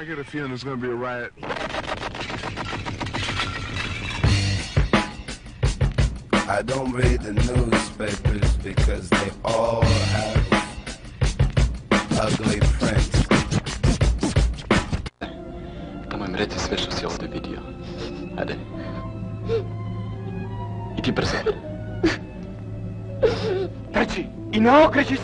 I get a feeling there's going to be a riot. I don't read the newspapers because they all have ugly prints. Nemoj mi reći sve što si ovdje vidio. Ajde. I ti brzo. Trči i ne okreći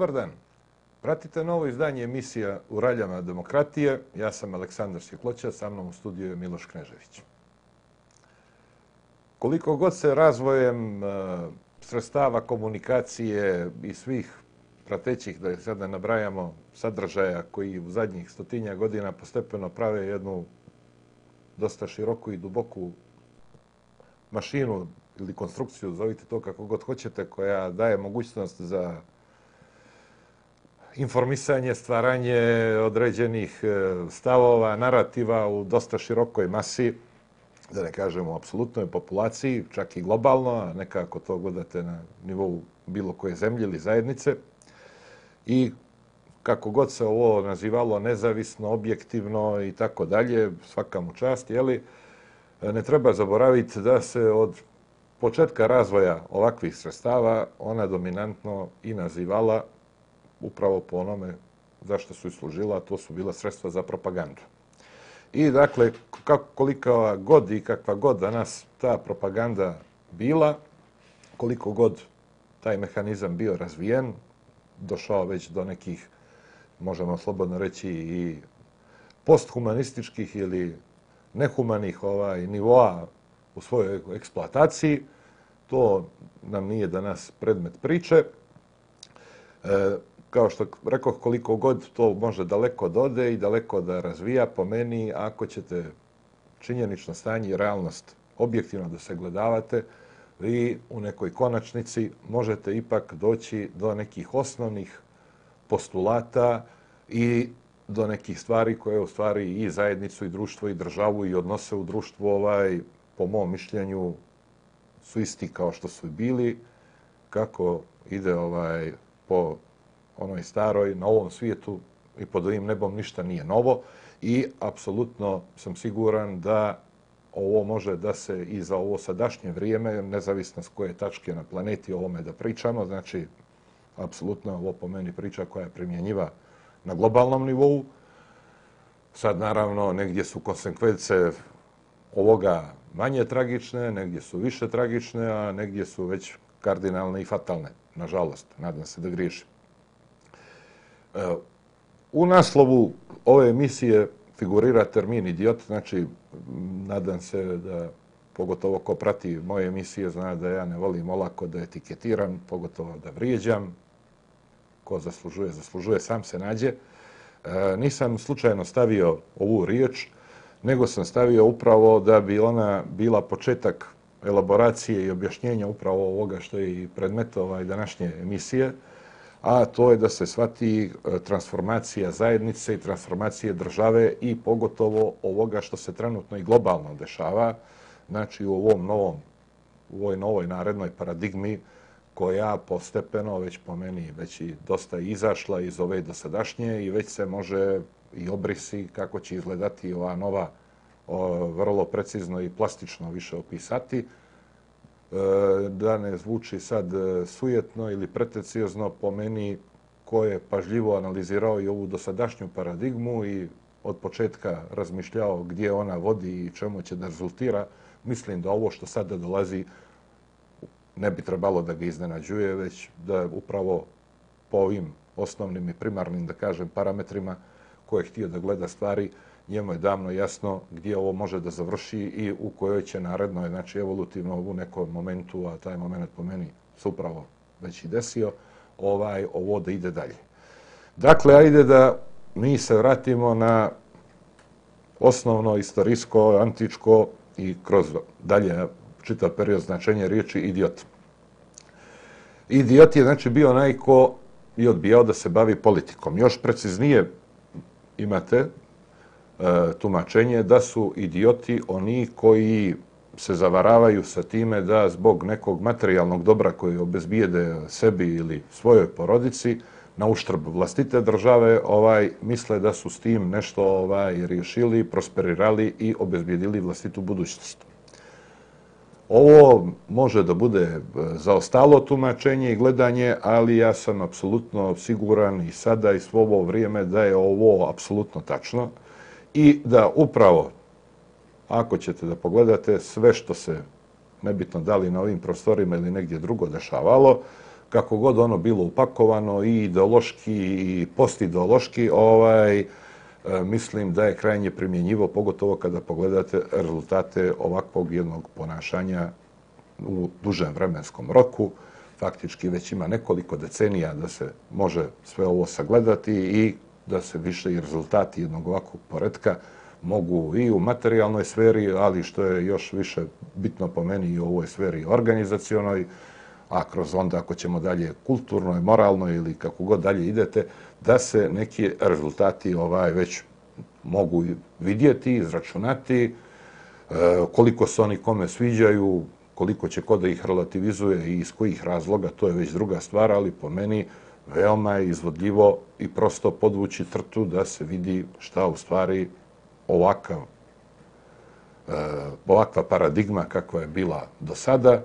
Dobar dan. Pratite novo izdanje emisija U raljama demokratije. Ja sam Aleksandar Sjekloća, sa mnom u studiju je Miloš Knežević. Koliko god se razvojem e, sredstava komunikacije i svih pratećih, da sada nabrajamo, sadržaja koji u zadnjih stotinja godina postepeno prave jednu dosta široku i duboku mašinu ili konstrukciju, zovite to kako god hoćete, koja daje mogućnost za informisanje, stvaranje određenih e, stavova, narativa u dosta širokoj masi, da ne kažemo apsolutnoj populaciji, čak i globalno, a nekako to gledate na nivou bilo koje zemlje ili zajednice. I kako god se ovo nazivalo nezavisno, objektivno i tako dalje, svaka mu čast, jeli, ne treba zaboraviti da se od početka razvoja ovakvih sredstava ona dominantno i nazivala upravo po onome zašto su i služila, a to su bila sredstva za propagandu. I dakle, kako, kolika god i kakva god danas ta propaganda bila, koliko god taj mehanizam bio razvijen, došao već do nekih, možemo slobodno reći, i posthumanističkih ili nehumanih ovaj, nivoa u svojoj eksploataciji, to nam nije danas predmet priče. E, kao što rekao, koliko god to može daleko dode i daleko da razvija, po meni, ako ćete činjenično stanje i realnost objektivno da se gledavate, vi u nekoj konačnici možete ipak doći do nekih osnovnih postulata i do nekih stvari koje u stvari i zajednicu i društvo i državu i odnose u društvu ovaj, po mom mišljenju su isti kao što su bili, kako ide ovaj po onoj staroj, na ovom svijetu i pod ovim nebom ništa nije novo i apsolutno sam siguran da ovo može da se i za ovo sadašnje vrijeme, nezavisno s koje tačke na planeti ovome da pričamo, znači apsolutno ovo po meni priča koja je primjenjiva na globalnom nivou. Sad naravno negdje su konsekvence ovoga manje tragične, negdje su više tragične, a negdje su već kardinalne i fatalne, nažalost, nadam se da griješim. U naslovu ove emisije figurira termin idiot, znači nadam se da pogotovo ko prati moje emisije zna da ja ne volim olako da etiketiram, pogotovo da vrijeđam. Ko zaslužuje, zaslužuje, sam se nađe. E, nisam slučajno stavio ovu riječ, nego sam stavio upravo da bi ona bila početak elaboracije i objašnjenja upravo ovoga što je i predmet ovaj današnje emisije a to je da se shvati e, transformacija zajednice i transformacije države i pogotovo ovoga što se trenutno i globalno dešava, znači u ovom novom, u ovoj novoj narednoj paradigmi koja postepeno već po meni već i dosta izašla iz ove dosadašnje i već se može i obrisi kako će izgledati ova nova vrlo precizno i plastično više opisati. E, da ne zvuči sad e, sujetno ili pretenciozno, po meni ko je pažljivo analizirao i ovu dosadašnju paradigmu i od početka razmišljao gdje ona vodi i čemu će da rezultira, mislim da ovo što sada dolazi ne bi trebalo da ga iznenađuje, već da upravo po ovim osnovnim i primarnim, da kažem, parametrima koje je htio da gleda stvari, njemu je davno jasno gdje ovo može da završi i u kojoj će naredno, znači evolutivno u nekom momentu, a taj moment po meni se upravo već i desio, ovaj, ovo da ide dalje. Dakle, ajde da mi se vratimo na osnovno istorijsko, antičko i kroz dalje čitav period značenja riječi idiot. Idiot je znači bio onaj ko i odbijao da se bavi politikom. Još preciznije imate E, tumačenje da su idioti oni koji se zavaravaju sa time da zbog nekog materijalnog dobra koji obezbijede sebi ili svojoj porodici na uštrb vlastite države ovaj misle da su s tim nešto ovaj riješili, prosperirali i obezbijedili vlastitu budućnost. Ovo može da bude e, zaostalo tumačenje i gledanje, ali ja sam apsolutno siguran i sada i svo ovo vrijeme da je ovo apsolutno tačno i da upravo, ako ćete da pogledate sve što se nebitno da li na ovim prostorima ili negdje drugo dešavalo, kako god ono bilo upakovano i ideološki i postideološki, ovaj, e, mislim da je krajnje primjenjivo, pogotovo kada pogledate rezultate ovakvog jednog ponašanja u dužem vremenskom roku. Faktički već ima nekoliko decenija da se može sve ovo sagledati i da se više i rezultati jednog ovakvog poredka mogu i u materijalnoj sferi, ali što je još više bitno po meni i u ovoj sferi organizacionoj, a kroz onda ako ćemo dalje kulturno moralnoj moralno ili kako god dalje idete, da se neki rezultati ovaj već mogu vidjeti, izračunati, e, koliko se oni kome sviđaju, koliko će ko da ih relativizuje i iz kojih razloga, to je već druga stvar, ali po meni veoma je izvodljivo i prosto podvući trtu da se vidi šta u stvari ovakav, e, ovakva paradigma kakva je bila do sada,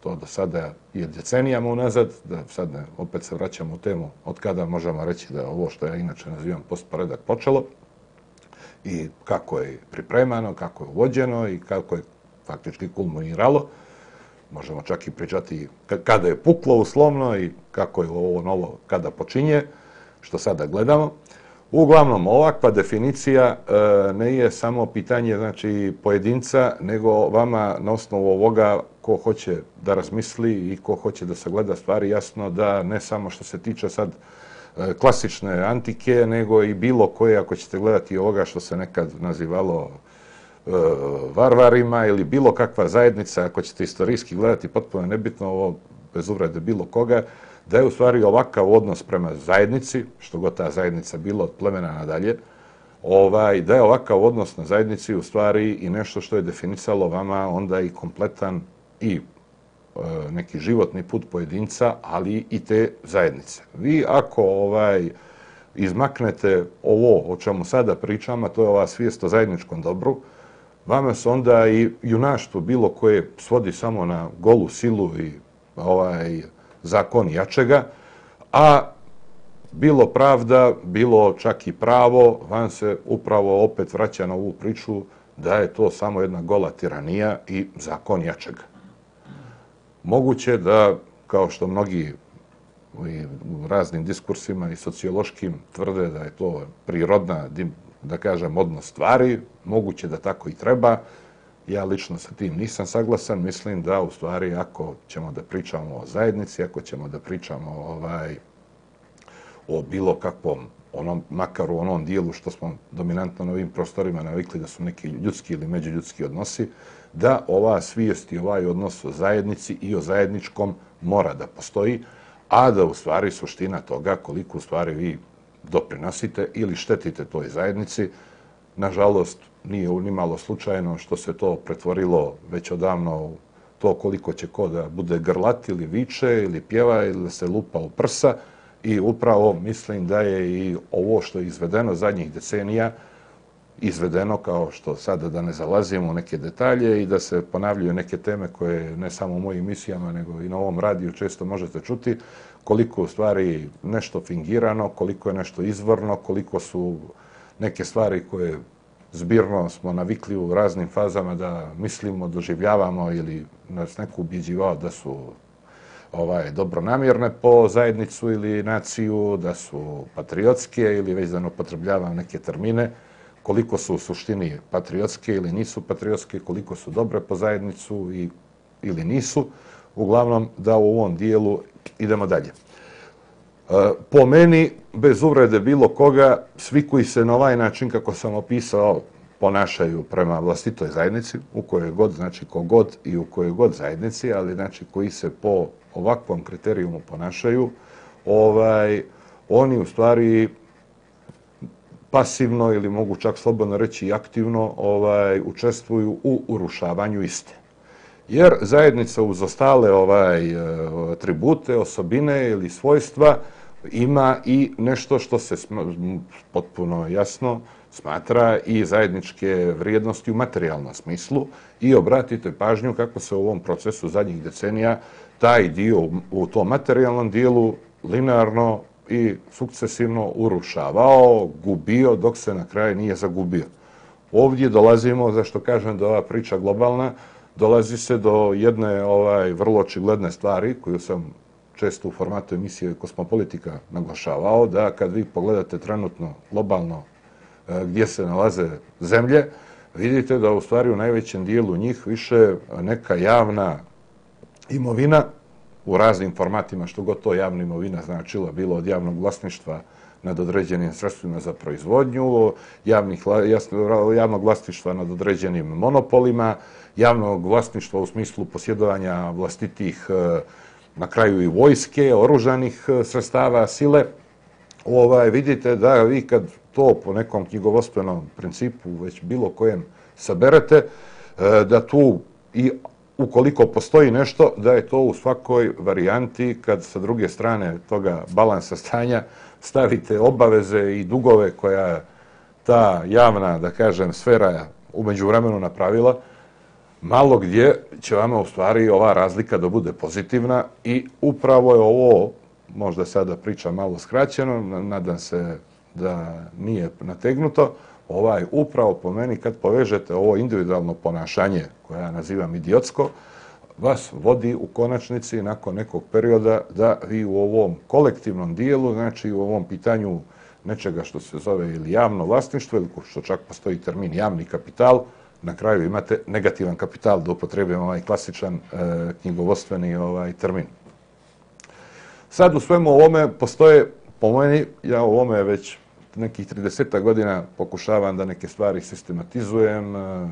to do sada je decenijama unazad, da sad ne, opet se vraćamo u temu od kada možemo reći da ovo što ja inače nazivam postporedak počelo i kako je pripremano, kako je uvođeno i kako je faktički kulminiralo. Možemo čak i pričati kada je puklo uslovno i kako je ovo novo kada počinje, što sada gledamo. Uglavnom, ovakva definicija e, ne je samo pitanje znači, pojedinca, nego vama na osnovu ovoga ko hoće da razmisli i ko hoće da sagleda stvari jasno da ne samo što se tiče sad e, klasične antike, nego i bilo koje, ako ćete gledati ovoga što se nekad nazivalo e, Eh, varvarima ili bilo kakva zajednica, ako ćete istorijski gledati, potpuno nebitno ovo, bez uvrede bilo koga, da je u stvari ovakav odnos prema zajednici, što god ta zajednica bila od plemena nadalje, ovaj, da je ovakav odnos na zajednici u stvari i nešto što je definisalo vama onda i kompletan i e, neki životni put pojedinca, ali i te zajednice. Vi ako ovaj izmaknete ovo o čemu sada pričamo, to je ova svijest o zajedničkom dobru, vama se onda i junaštvo bilo koje svodi samo na golu silu i ovaj zakon jačega, a bilo pravda, bilo čak i pravo, vam se upravo opet vraća na ovu priču da je to samo jedna gola tiranija i zakon jačega. Moguće da, kao što mnogi u raznim diskursima i sociološkim tvrde da je to prirodna, da kažem, odnos stvari, moguće da tako i treba, Ja lično sa tim nisam saglasan, mislim da u stvari ako ćemo da pričamo o zajednici, ako ćemo da pričamo ovaj, o bilo kakvom, onom, makar u onom dijelu što smo dominantno na ovim prostorima navikli da su neki ljudski ili međuljudski odnosi, da ova svijest i ovaj odnos o zajednici i o zajedničkom mora da postoji, a da u stvari suština toga koliko u stvari vi doprinosite ili štetite toj zajednici, nažalost, nije ni malo slučajno što se to pretvorilo već odavno u to koliko će ko da bude grlat ili viče ili pjeva ili se lupa u prsa. I upravo mislim da je i ovo što je izvedeno zadnjih decenija izvedeno kao što sada da ne zalazimo u neke detalje i da se ponavljaju neke teme koje ne samo u mojim misijama nego i na ovom radiju često možete čuti koliko u stvari nešto fingirano, koliko je nešto izvorno, koliko su neke stvari koje zbirno smo navikli u raznim fazama da mislimo, doživljavamo ili nas neko ubjeđivao da su ovaj dobronamjerne po zajednicu ili naciju, da su patriotske ili već da ne upotrebljavam neke termine, koliko su u suštini patriotske ili nisu patriotske, koliko su dobre po zajednicu i, ili nisu. Uglavnom da u ovom dijelu idemo dalje. E, po meni, bez uvrede bilo koga, svi koji se na ovaj način, kako sam opisao, ponašaju prema vlastitoj zajednici, u kojoj god, znači kogod i u kojoj god zajednici, ali znači koji se po ovakvom kriterijumu ponašaju, ovaj, oni u stvari pasivno ili mogu čak slobodno reći i aktivno ovaj, učestvuju u urušavanju iste. Jer zajednica uz ostale ovaj, e, atribute, osobine ili svojstva ima i nešto što se potpuno jasno smatra i zajedničke vrijednosti u materijalnom smislu i obratite pažnju kako se u ovom procesu zadnjih decenija taj dio u tom materijalnom dijelu linearno i sukcesivno urušavao, gubio dok se na kraju nije zagubio. Ovdje dolazimo, zašto kažem da ova priča globalna, dolazi se do jedne ovaj vrlo očigledne stvari koju sam često u formatu emisije Kosmopolitika naglašavao, da kad vi pogledate trenutno globalno e, gdje se nalaze zemlje, vidite da u stvari u najvećem dijelu njih više neka javna imovina u raznim formatima, što god to javna imovina značila, bilo od javnog vlasništva nad određenim sredstvima za proizvodnju, javnih, jasno, javnog vlasništva nad određenim monopolima, javnog vlasništva u smislu posjedovanja vlastitih eh, na kraju i vojske, oružanih eh, sredstava, sile. Ovaj, vidite da vi kad to po nekom knjigovostvenom principu već bilo kojem saberete, eh, da tu i ukoliko postoji nešto, da je to u svakoj varijanti kad sa druge strane toga balansa stanja stavite obaveze i dugove koja ta javna, da kažem, sfera umeđu vremenu napravila, malo gdje će vama u stvari ova razlika da bude pozitivna i upravo je ovo, možda sada priča malo skraćeno, nadam se da nije nategnuto, ovaj upravo po meni kad povežete ovo individualno ponašanje koje ja nazivam idiotsko, vas vodi u konačnici nakon nekog perioda da vi u ovom kolektivnom dijelu, znači u ovom pitanju nečega što se zove ili javno vlasništvo ili što čak postoji termin javni kapital, na kraju imate negativan kapital da upotrebujem ovaj klasičan e, knjigovostveni ovaj termin. Sad u svemu ovome postoje, po meni, ja u ovome već nekih 30 godina pokušavam da neke stvari sistematizujem, e,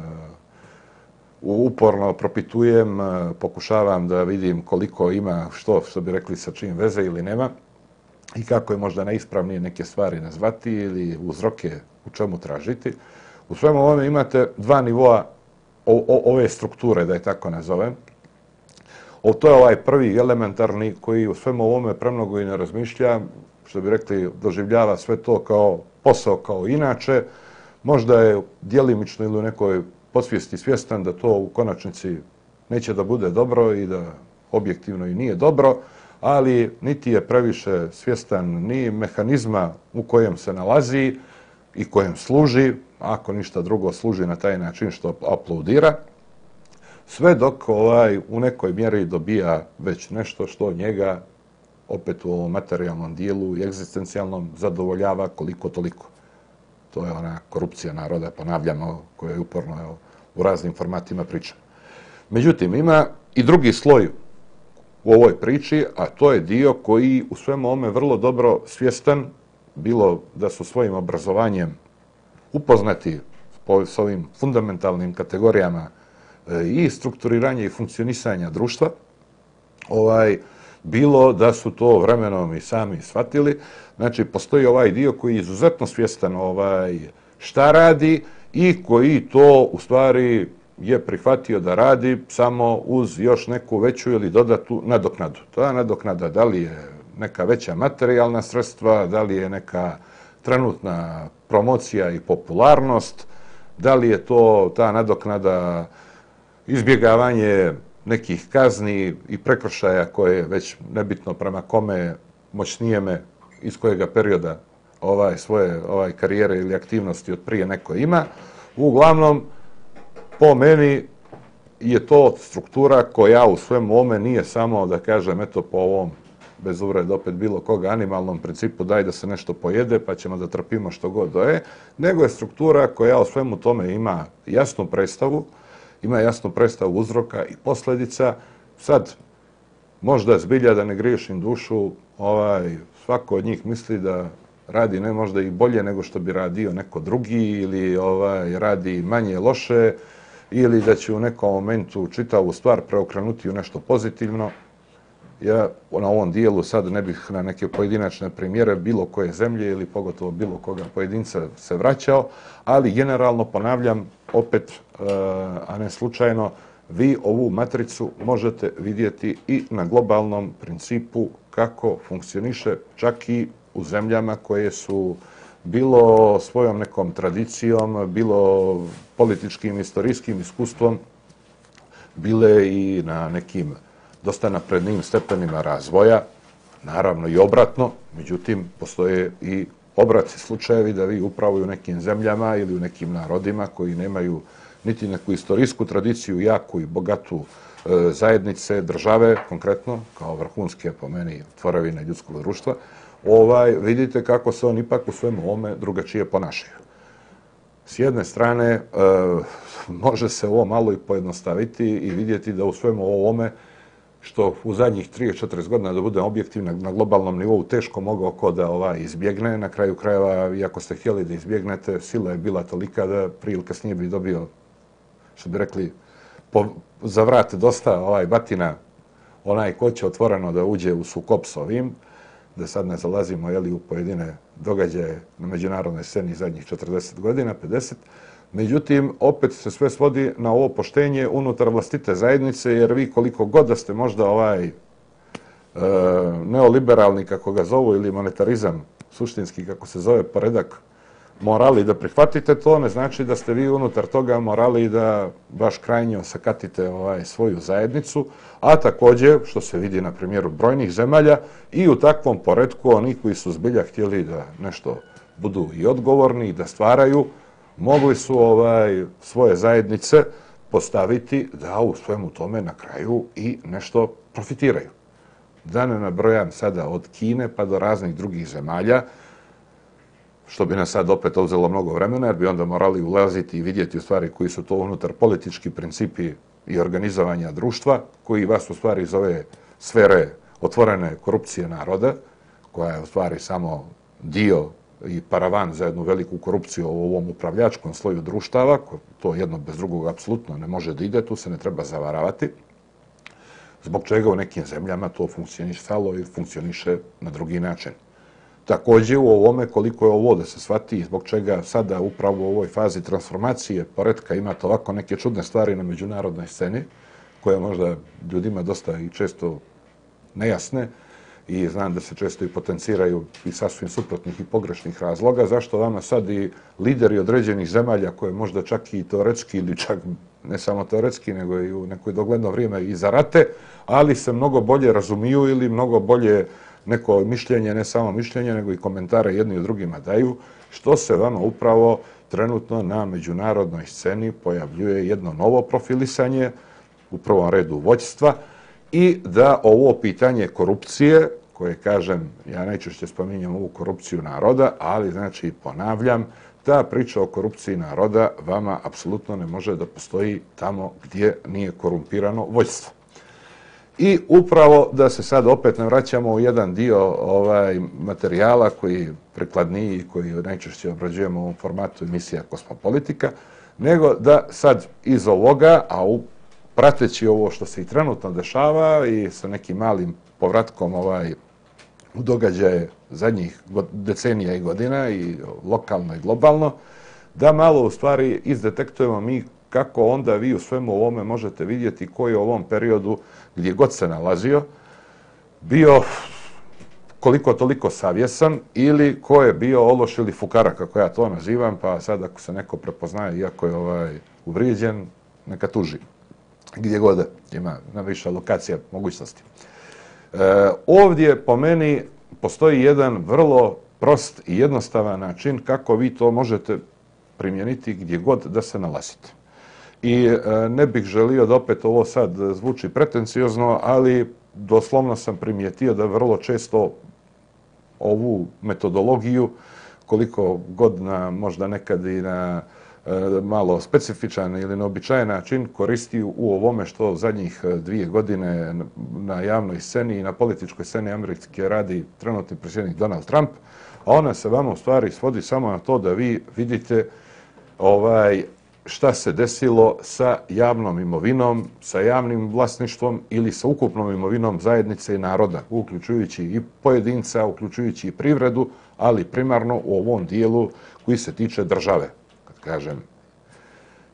uporno propitujem, e, pokušavam da vidim koliko ima što, što bi rekli, sa čim veze ili nema i kako je možda najispravnije neke stvari nazvati ili uzroke u čemu tražiti. U svemu ovome imate dva nivoa ove strukture, da je tako nazovem. O, to je ovaj prvi elementarni koji u svemu ovome premnogo i ne razmišlja, što bi rekli, doživljava sve to kao posao kao inače. Možda je dijelimično ili u nekoj posvijesti svjestan da to u konačnici neće da bude dobro i da objektivno i nije dobro, ali niti je previše svjestan ni mehanizma u kojem se nalazi i kojem služi, ako ništa drugo služi na taj način što aplaudira, sve dok ovaj u nekoj mjeri dobija već nešto što njega opet u ovom materijalnom dijelu i egzistencijalnom zadovoljava koliko toliko. To je ona korupcija naroda, ponavljamo, koja je uporno evo, u raznim formatima priča. Međutim, ima i drugi sloj u ovoj priči, a to je dio koji u svemu ome vrlo dobro svjestan, bilo da su svojim obrazovanjem upoznati s ovim fundamentalnim kategorijama e, i strukturiranja i funkcionisanja društva, ovaj, bilo da su to vremenom i sami shvatili. Znači, postoji ovaj dio koji je izuzetno svjestan ovaj, šta radi i koji to u stvari je prihvatio da radi samo uz još neku veću ili dodatu nadoknadu. Ta nadoknada da li je neka veća materijalna sredstva, da li je neka trenutna promocija i popularnost, da li je to ta nadoknada izbjegavanje nekih kazni i prekršaja koje već nebitno prema kome moćnijeme iz kojega perioda ovaj svoje ovaj karijere ili aktivnosti od prije neko ima. Uglavnom, po meni, je to struktura koja u svemu ome nije samo, da kažem, eto po ovom bez uvreda opet bilo koga animalnom principu daj da se nešto pojede pa ćemo da trpimo što god do je, nego je struktura koja o svemu tome ima jasnu predstavu, ima jasnu predstavu uzroka i posljedica. Sad, možda zbilja da ne griješim dušu, ovaj, svako od njih misli da radi ne možda i bolje nego što bi radio neko drugi ili ovaj radi manje loše ili da će u nekom momentu čitavu stvar preokrenuti u nešto pozitivno. Ja na ovom dijelu sad ne bih na neke pojedinačne primjere bilo koje zemlje ili pogotovo bilo koga pojedinca se vraćao, ali generalno ponavljam opet, e, a ne slučajno, vi ovu matricu možete vidjeti i na globalnom principu kako funkcioniše čak i u zemljama koje su bilo svojom nekom tradicijom, bilo političkim, istorijskim iskustvom, bile i na nekim dosta naprednim stepenima razvoja, naravno i obratno, međutim, postoje i obraci slučajevi da vi upravo u nekim zemljama ili u nekim narodima koji nemaju niti neku istorijsku tradiciju, jaku i bogatu e, zajednice, države, konkretno, kao vrhunske po meni tvoravine ljudskog društva, ovaj, vidite kako se on ipak u svemu ome drugačije ponašaju. S jedne strane, e, može se ovo malo i pojednostaviti i vidjeti da u svemu ovome, što u zadnjih 3-4 godina da budem objektivna na globalnom nivou, teško mogao ko da ova, izbjegne. Na kraju krajeva, iako ste htjeli da izbjegnete, sila je bila tolika da prije ili kasnije bi dobio, što bi rekli, po, za vrat dosta ovaj, batina onaj ko će otvoreno da uđe u sukop s ovim da sad ne zalazimo jeli, u pojedine događaje na međunarodnoj sceni zadnjih 40 godina, 50. Međutim, opet se sve svodi na ovo poštenje unutar vlastite zajednice, jer vi koliko god da ste možda ovaj e, neoliberalni, kako ga zovu, ili monetarizam, suštinski, kako se zove, poredak morali da prihvatite to, ne znači da ste vi unutar toga morali da baš krajnje sakatite ovaj, svoju zajednicu, a također, što se vidi na primjeru brojnih zemalja, i u takvom poredku oni koji su zbilja htjeli da nešto budu i odgovorni i da stvaraju, mogli su ovaj svoje zajednice postaviti da u svemu tome na kraju i nešto profitiraju. Da ne nabrojam sada od Kine pa do raznih drugih zemalja, što bi nas sad opet uzelo mnogo vremena, jer bi onda morali ulaziti i vidjeti u stvari koji su to unutar politički principi i organizovanja društva, koji vas u stvari iz ove sfere otvorene korupcije naroda, koja je u stvari samo dio i paravan za jednu veliku korupciju u ovom upravljačkom sloju društava, to jedno bez drugog apsolutno ne može da ide, tu se ne treba zavaravati, zbog čega u nekim zemljama to funkcionisalo i funkcioniše na drugi način. Također u ovome koliko je ovo da se shvati i zbog čega sada upravo u ovoj fazi transformacije poredka imate ovako neke čudne stvari na međunarodnoj sceni, koje možda ljudima dosta i često nejasne i znam da se često i potenciraju i sasvim suprotnih i pogrešnih razloga, zašto vama sad i lideri određenih zemalja koje možda čak i teoretski ili čak ne samo teoretski, nego i u nekoj dogledno vrijeme i za rate, ali se mnogo bolje razumiju ili mnogo bolje neko mišljenje, ne samo mišljenje, nego i komentare jedni od drugima daju, što se vama upravo trenutno na međunarodnoj sceni pojavljuje jedno novo profilisanje, u prvom redu vođstva, i da ovo pitanje korupcije, koje kažem, ja najčešće spominjam ovu korupciju naroda, ali znači ponavljam, ta priča o korupciji naroda vama apsolutno ne može da postoji tamo gdje nije korumpirano vođstvo. I upravo da se sad opet ne vraćamo u jedan dio ovaj materijala koji prikladniji i koji najčešće obrađujemo u formatu emisija Kosmopolitika, nego da sad iz ovoga, a u, prateći ovo što se i trenutno dešava i sa nekim malim povratkom ovaj u događaje zadnjih decenija i godina i lokalno i globalno, da malo u stvari izdetektujemo mi kako onda vi u svemu ovome možete vidjeti koji je u ovom periodu gdje god se nalazio, bio koliko toliko savjesan ili ko je bio ološ ili fukara, kako ja to nazivam, pa sad ako se neko prepoznaje, iako je ovaj uvrijeđen, neka tuži. Gdje god ima na više lokacija mogućnosti. E, ovdje po meni postoji jedan vrlo prost i jednostavan način kako vi to možete primjeniti gdje god da se nalazite. I e, ne bih želio da opet ovo sad zvuči pretenciozno, ali doslovno sam primijetio da vrlo često ovu metodologiju, koliko god na, možda nekad i na E, malo specifičan ili neobičajen način koristi u ovome što zadnjih e, dvije godine na javnoj sceni i na političkoj sceni Amerike radi trenutni predsjednik Donald Trump, a ona se vama u stvari svodi samo na to da vi vidite ovaj šta se desilo sa javnom imovinom, sa javnim vlasništvom ili sa ukupnom imovinom zajednice i naroda, uključujući i pojedinca, uključujući i privredu, ali primarno u ovom dijelu koji se tiče države. Kažem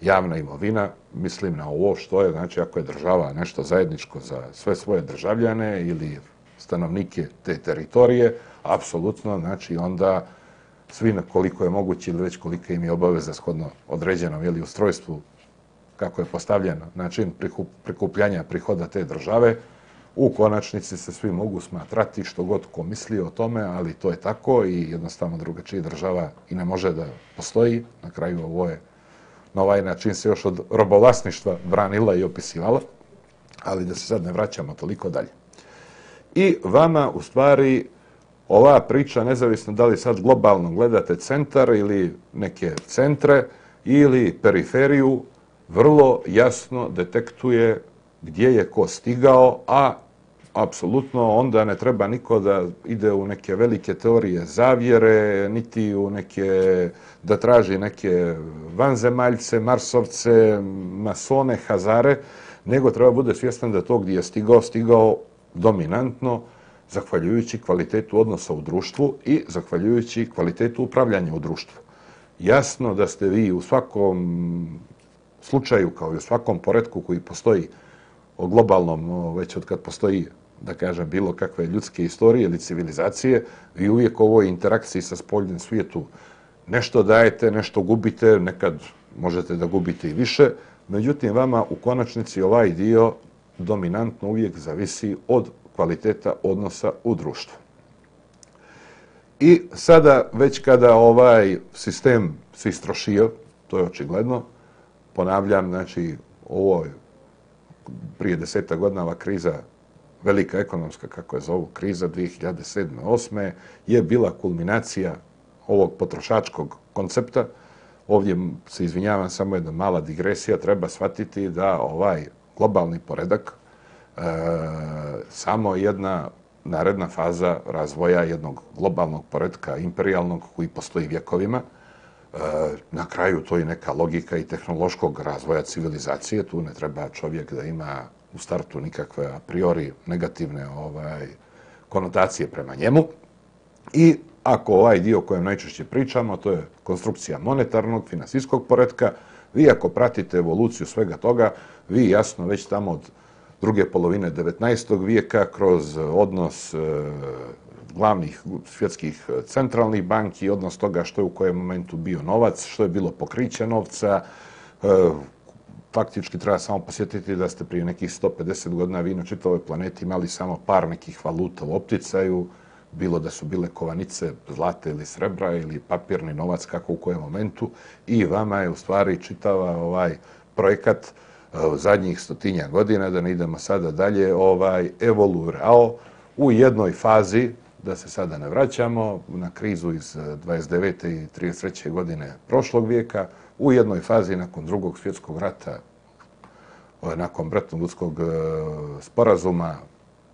javna imovina, mislim na ovo što je, znači ako je država nešto zajedničko za sve svoje državljane ili stanovnike te teritorije, apsolutno, znači onda svi na koliko je moguće ili već koliko im je obaveza shodno određenom ili ustrojstvu kako je postavljeno način prikupljanja prihoda te države, u konačnici se svi mogu smatrati što god ko misli o tome, ali to je tako i jednostavno drugačija država i ne može da postoji. Na kraju ovo je na ovaj način se još od robovlasništva branila i opisivala, ali da se sad ne vraćamo toliko dalje. I vama u stvari ova priča, nezavisno da li sad globalno gledate centar ili neke centre ili periferiju, vrlo jasno detektuje gdje je ko stigao, a apsolutno onda ne treba niko da ide u neke velike teorije zavjere, niti u neke, da traži neke vanzemaljce, marsovce, masone, hazare, nego treba bude svjestan da to gdje je stigao, stigao dominantno, zahvaljujući kvalitetu odnosa u društvu i zahvaljujući kvalitetu upravljanja u društvu. Jasno da ste vi u svakom slučaju, kao i u svakom poredku koji postoji o globalnom, već od kad postoji, da kažem, bilo kakve ljudske istorije ili civilizacije, vi uvijek u ovoj interakciji sa spoljnim svijetu nešto dajete, nešto gubite, nekad možete da gubite i više, međutim, vama u konačnici ovaj dio dominantno uvijek zavisi od kvaliteta odnosa u društvu. I sada, već kada ovaj sistem se istrošio, to je očigledno, ponavljam, znači, ovo je prije deseta godina ova kriza, velika ekonomska, kako je zovu, kriza 2007-2008, je bila kulminacija ovog potrošačkog koncepta. Ovdje se izvinjavam, samo jedna mala digresija, treba shvatiti da ovaj globalni poredak, E, samo jedna naredna faza razvoja jednog globalnog poredka imperialnog koji postoji vjekovima. E, na kraju to je neka logika i tehnološkog razvoja civilizacije. Tu ne treba čovjek da ima u startu nikakve a priori negativne ovaj konotacije prema njemu. I ako ovaj dio kojem najčešće pričamo, to je konstrukcija monetarnog, finansijskog poredka, vi ako pratite evoluciju svega toga, vi jasno već tamo od druge polovine 19. vijeka kroz odnos e, glavnih svjetskih e, centralnih banki, odnos toga što je u kojem momentu bio novac, što je bilo pokriće novca. E, faktički treba samo posjetiti da ste prije nekih 150 godina vi na čitavoj planeti imali samo par nekih valuta u opticaju, bilo da su bile kovanice zlate ili srebra ili papirni novac kako u kojem momentu i vama je u stvari čitava ovaj projekat e, zadnjih stotinja godina, da ne idemo sada dalje, ovaj evoluirao u jednoj fazi, da se sada ne vraćamo, na krizu iz eh, 29. i 33. godine prošlog vijeka, u jednoj fazi nakon drugog svjetskog rata, eh, nakon Bretton-Woodskog eh, sporazuma,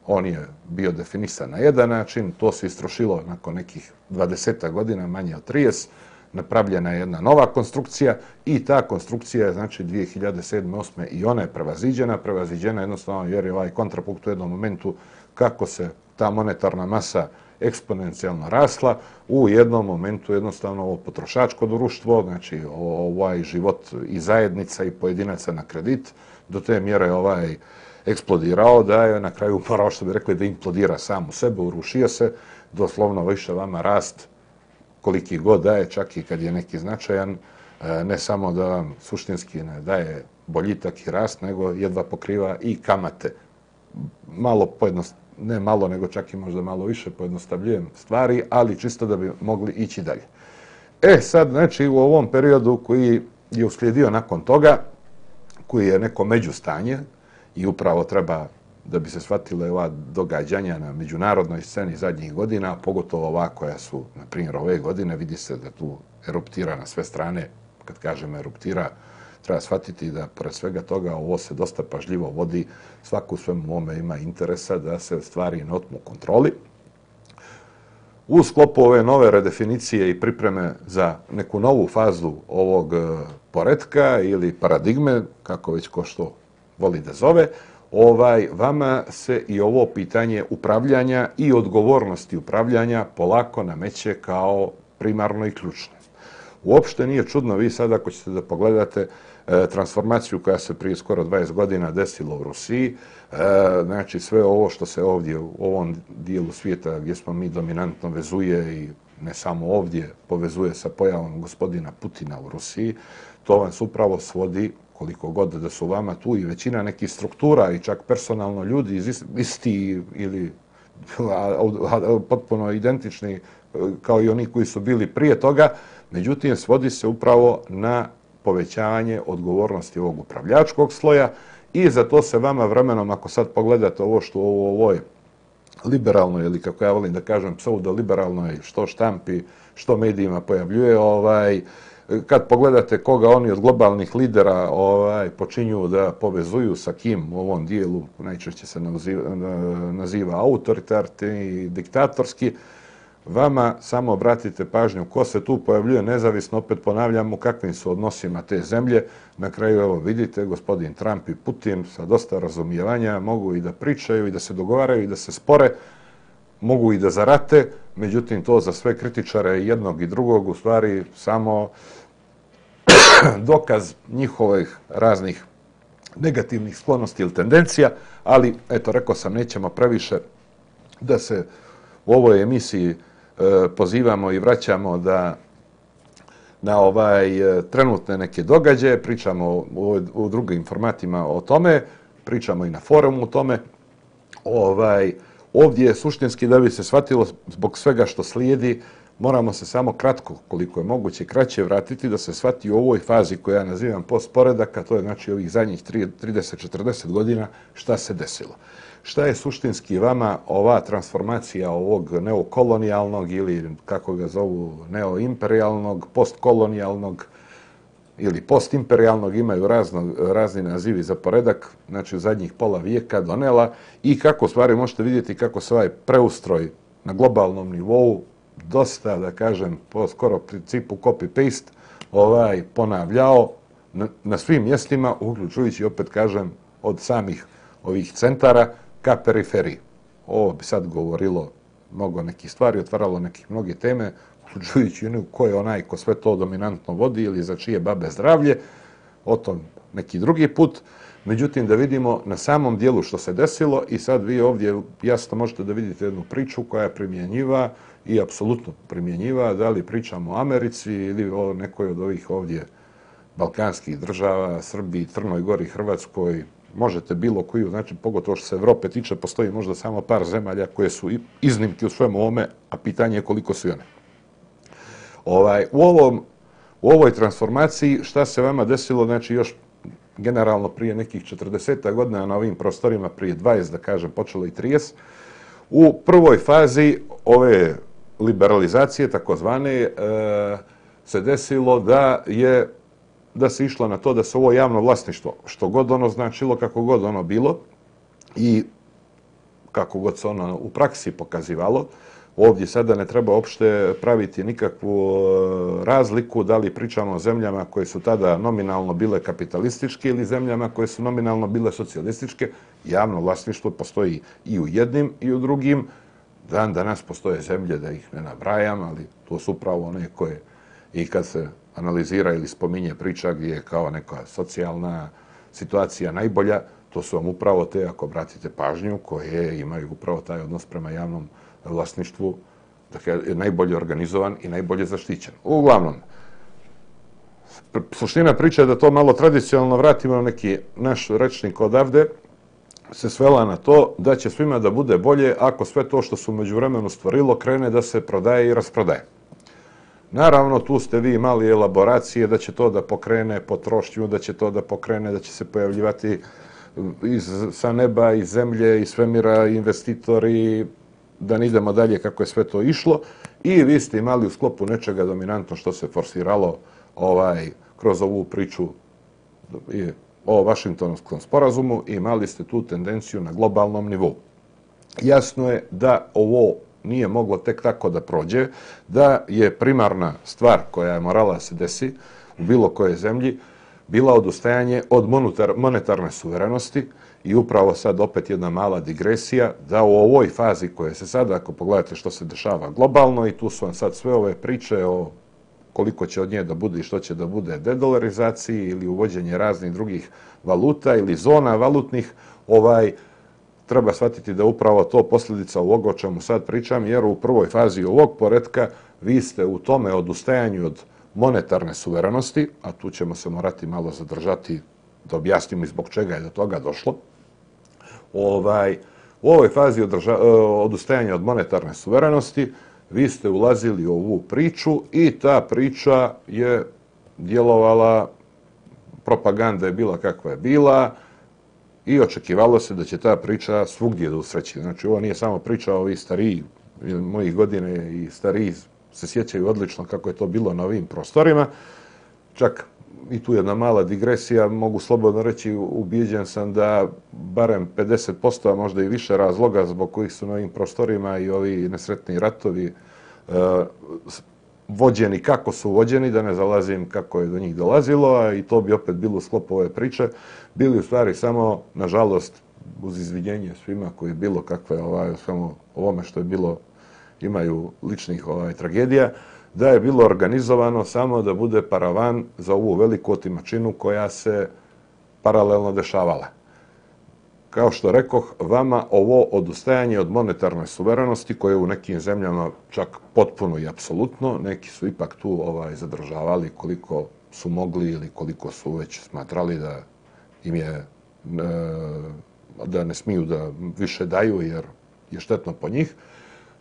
on je bio definisan na jedan način, to se istrošilo nakon nekih 20 godina, manje od 30, napravljena je jedna nova konstrukcija i ta konstrukcija je znači 2007. 8. i ona je prevaziđena, prevaziđena jednostavno jer je ovaj kontrapunkt u jednom momentu kako se ta monetarna masa eksponencijalno rasla, u jednom momentu jednostavno ovo potrošačko društvo, znači ovaj život i zajednica i pojedinaca na kredit, do te mjere ovaj eksplodirao da je na kraju morao što bi rekli da implodira sam u sebe, urušio se, doslovno više vama rast koliki god daje, čak i kad je neki značajan, e, ne samo da vam suštinski ne daje boljitak i rast, nego jedva pokriva i kamate. Malo pojednost, ne malo, nego čak i možda malo više pojednostavljujem stvari, ali čisto da bi mogli ići dalje. E, sad, znači, u ovom periodu koji je uslijedio nakon toga, koji je neko međustanje i upravo treba da bi se shvatile ova događanja na međunarodnoj sceni zadnjih godina, pogotovo ova koja su, na primjer, ove godine, vidi se da tu eruptira na sve strane, kad kažem eruptira, treba shvatiti da pored svega toga ovo se dosta pažljivo vodi, svaku svemu ome ima interesa da se stvari ne otmu kontroli. U sklopu ove nove redefinicije i pripreme za neku novu fazu ovog e, poretka poredka ili paradigme, kako već ko što voli da zove, ovaj vama se i ovo pitanje upravljanja i odgovornosti upravljanja polako nameće kao primarno i ključno. Uopšte nije čudno, vi sad ako ćete da pogledate e, transformaciju koja se prije skoro 20 godina desila u Rusiji, e, znači sve ovo što se ovdje u ovom dijelu svijeta gdje smo mi dominantno vezuje i ne samo ovdje povezuje sa pojavom gospodina Putina u Rusiji, to vam se upravo svodi koliko god da su vama tu i većina nekih struktura i čak personalno ljudi iz isti ili potpuno identični e, kao i oni koji su bili prije toga, međutim svodi se upravo na povećanje odgovornosti ovog upravljačkog sloja i za to se vama vremenom, ako sad pogledate ovo što u ovoj liberalnoj ili kako ja volim da kažem pseudo-liberalnoj što štampi, što medijima pojavljuje, ovaj, kad pogledate koga oni od globalnih lidera ovaj počinju da povezuju sa kim u ovom dijelu, najčešće se naziva, naziva autoritarni i diktatorski, vama samo obratite pažnju ko se tu pojavljuje nezavisno, opet ponavljam u kakvim su odnosima te zemlje. Na kraju evo vidite, gospodin Trump i Putin sa dosta razumijevanja mogu i da pričaju i da se dogovaraju i da se spore, mogu i da zarate, međutim to za sve kritičare jednog i drugog u stvari samo dokaz njihovih raznih negativnih sklonosti ili tendencija, ali eto, rekao sam, nećemo previše da se u ovoj emisiji E, pozivamo i vraćamo da na ovaj e, trenutne neke događaje, pričamo u, u drugim formatima o tome, pričamo i na forumu o tome. Ovaj, ovdje je suštinski da bi se shvatilo zbog svega što slijedi, moramo se samo kratko, koliko je moguće, kraće vratiti da se shvati u ovoj fazi koja ja nazivam postporedaka, to je znači ovih zadnjih 30-40 godina, šta se desilo. Šta je suštinski vama ova transformacija ovog neokolonijalnog ili kako ga zovu neoimperialnog, postkolonijalnog ili postimperialnog imaju razno, razni nazivi za poredak, znači u zadnjih pola vijeka donela i kako stvari možete vidjeti kako se ovaj preustroj na globalnom nivou dosta, da kažem, po skoro principu copy-paste, ovaj, ponavljao na, na svim mjestima, uključujući, opet kažem, od samih ovih centara ka periferiji. Ovo bi sad govorilo mnogo nekih stvari, otvaralo nekih mnoge teme, uključujući ono ko je onaj ko sve to dominantno vodi ili za čije babe zdravlje, o tom neki drugi put. Međutim, da vidimo na samom dijelu što se desilo i sad vi ovdje jasno možete da vidite jednu priču koja je primjenjiva i apsolutno primjenjiva, da li pričamo o Americi ili o nekoj od ovih ovdje balkanskih država, Srbiji, Crnoj Gori, Hrvatskoj, možete bilo koju, znači pogotovo što se Evrope tiče, postoji možda samo par zemalja koje su iznimke u svemu ome, a pitanje je koliko su one. Ovaj, u, ovom, u ovoj transformaciji šta se vama desilo, znači još generalno prije nekih 40 godina na ovim prostorima, prije 20, da kažem, počelo i 30, u prvoj fazi ove liberalizacije, takozvane, e, se desilo da je da se išlo na to da se ovo javno vlasništvo, što god ono značilo, kako god ono bilo i kako god se ono u praksi pokazivalo, ovdje sada ne treba uopšte praviti nikakvu e, razliku da li pričamo o zemljama koje su tada nominalno bile kapitalističke ili zemljama koje su nominalno bile socijalističke. Javno vlasništvo postoji i u jednim i u drugim. Dan danas postoje zemlje, da ih ne nabrajam, ali to su upravo one koje i kad se analizira ili spominje priča gdje je kao neka socijalna situacija najbolja, to su vam upravo te, ako obratite pažnju, koje imaju upravo taj odnos prema javnom vlasništvu, dakle, je najbolje organizovan i najbolje zaštićen. Uglavnom, suština priča je da to malo tradicionalno vratimo na neki naš rečnik odavde, se svela na to da će svima da bude bolje ako sve to što su među vremenu stvorilo krene da se prodaje i rasprodaje. Naravno, tu ste vi imali elaboracije da će to da pokrene potrošnju, da će to da pokrene, da će se pojavljivati mm, iz, sa neba, iz zemlje, iz svemira, investitori, da ne idemo dalje kako je sve to išlo. I vi ste imali u sklopu nečega dominantno što se forsiralo ovaj, kroz ovu priču o Vašingtonskom sporazumu imali ste tu tendenciju na globalnom nivou. Jasno je da ovo nije moglo tek tako da prođe, da je primarna stvar koja je morala se desi u bilo koje zemlji bila odustajanje od monetarne suverenosti i upravo sad opet jedna mala digresija da u ovoj fazi koja se sada, ako pogledate što se dešava globalno i tu su vam sad sve ove priče o koliko će od nje da bude i što će da bude dedolarizaciji ili uvođenje raznih drugih valuta ili zona valutnih, ovaj, treba shvatiti da upravo to posljedica ovoga o čemu sad pričam, jer u prvoj fazi ovog poredka vi ste u tome odustajanju od monetarne suverenosti, a tu ćemo se morati malo zadržati da objasnimo zbog čega je do toga došlo. Ovaj, u ovoj fazi održa, eh, odustajanja od monetarne suverenosti vi ste ulazili u ovu priču i ta priča je djelovala, propaganda je bila kakva je bila, i očekivalo se da će ta priča svugdje da usreći. Znači, ovo nije samo priča o stariji, mojih godine i stariji se sjećaju odlično kako je to bilo na ovim prostorima. Čak i tu jedna mala digresija, mogu slobodno reći, ubijeđen sam da barem 50%, a možda i više razloga zbog kojih su na ovim prostorima i ovi nesretni ratovi uh, vođeni kako su vođeni, da ne zalazim kako je do njih dolazilo, a i to bi opet bilo sklop ove priče, bili u stvari samo, nažalost, uz izvinjenje svima koji je bilo kakve, ovaj, samo ovome što je bilo, imaju ličnih ovaj, tragedija, da je bilo organizovano samo da bude paravan za ovu veliku otimačinu koja se paralelno dešavala kao što rekoh, vama ovo odustajanje od monetarne suverenosti, koje je u nekim zemljama čak potpuno i apsolutno, neki su ipak tu ovaj zadržavali koliko su mogli ili koliko su već smatrali da im je e, da ne smiju da više daju jer je štetno po njih.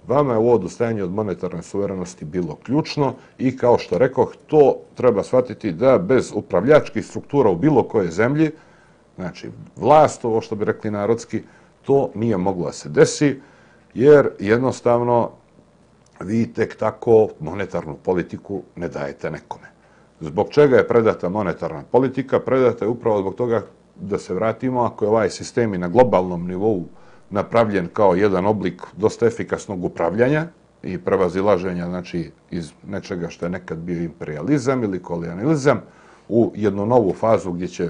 Vama je ovo odustajanje od monetarne suverenosti bilo ključno i kao što rekoh, to treba shvatiti da bez upravljačkih struktura u bilo koje zemlji, Znači, vlast, ovo što bi rekli narodski, to nije moglo da se desi, jer jednostavno vi tek tako monetarnu politiku ne dajete nekome. Zbog čega je predata monetarna politika? Predata je upravo zbog toga da se vratimo, ako je ovaj sistem i na globalnom nivou napravljen kao jedan oblik dosta efikasnog upravljanja i prevazilaženja znači, iz nečega što je nekad bio imperializam ili kolonializam u jednu novu fazu gdje će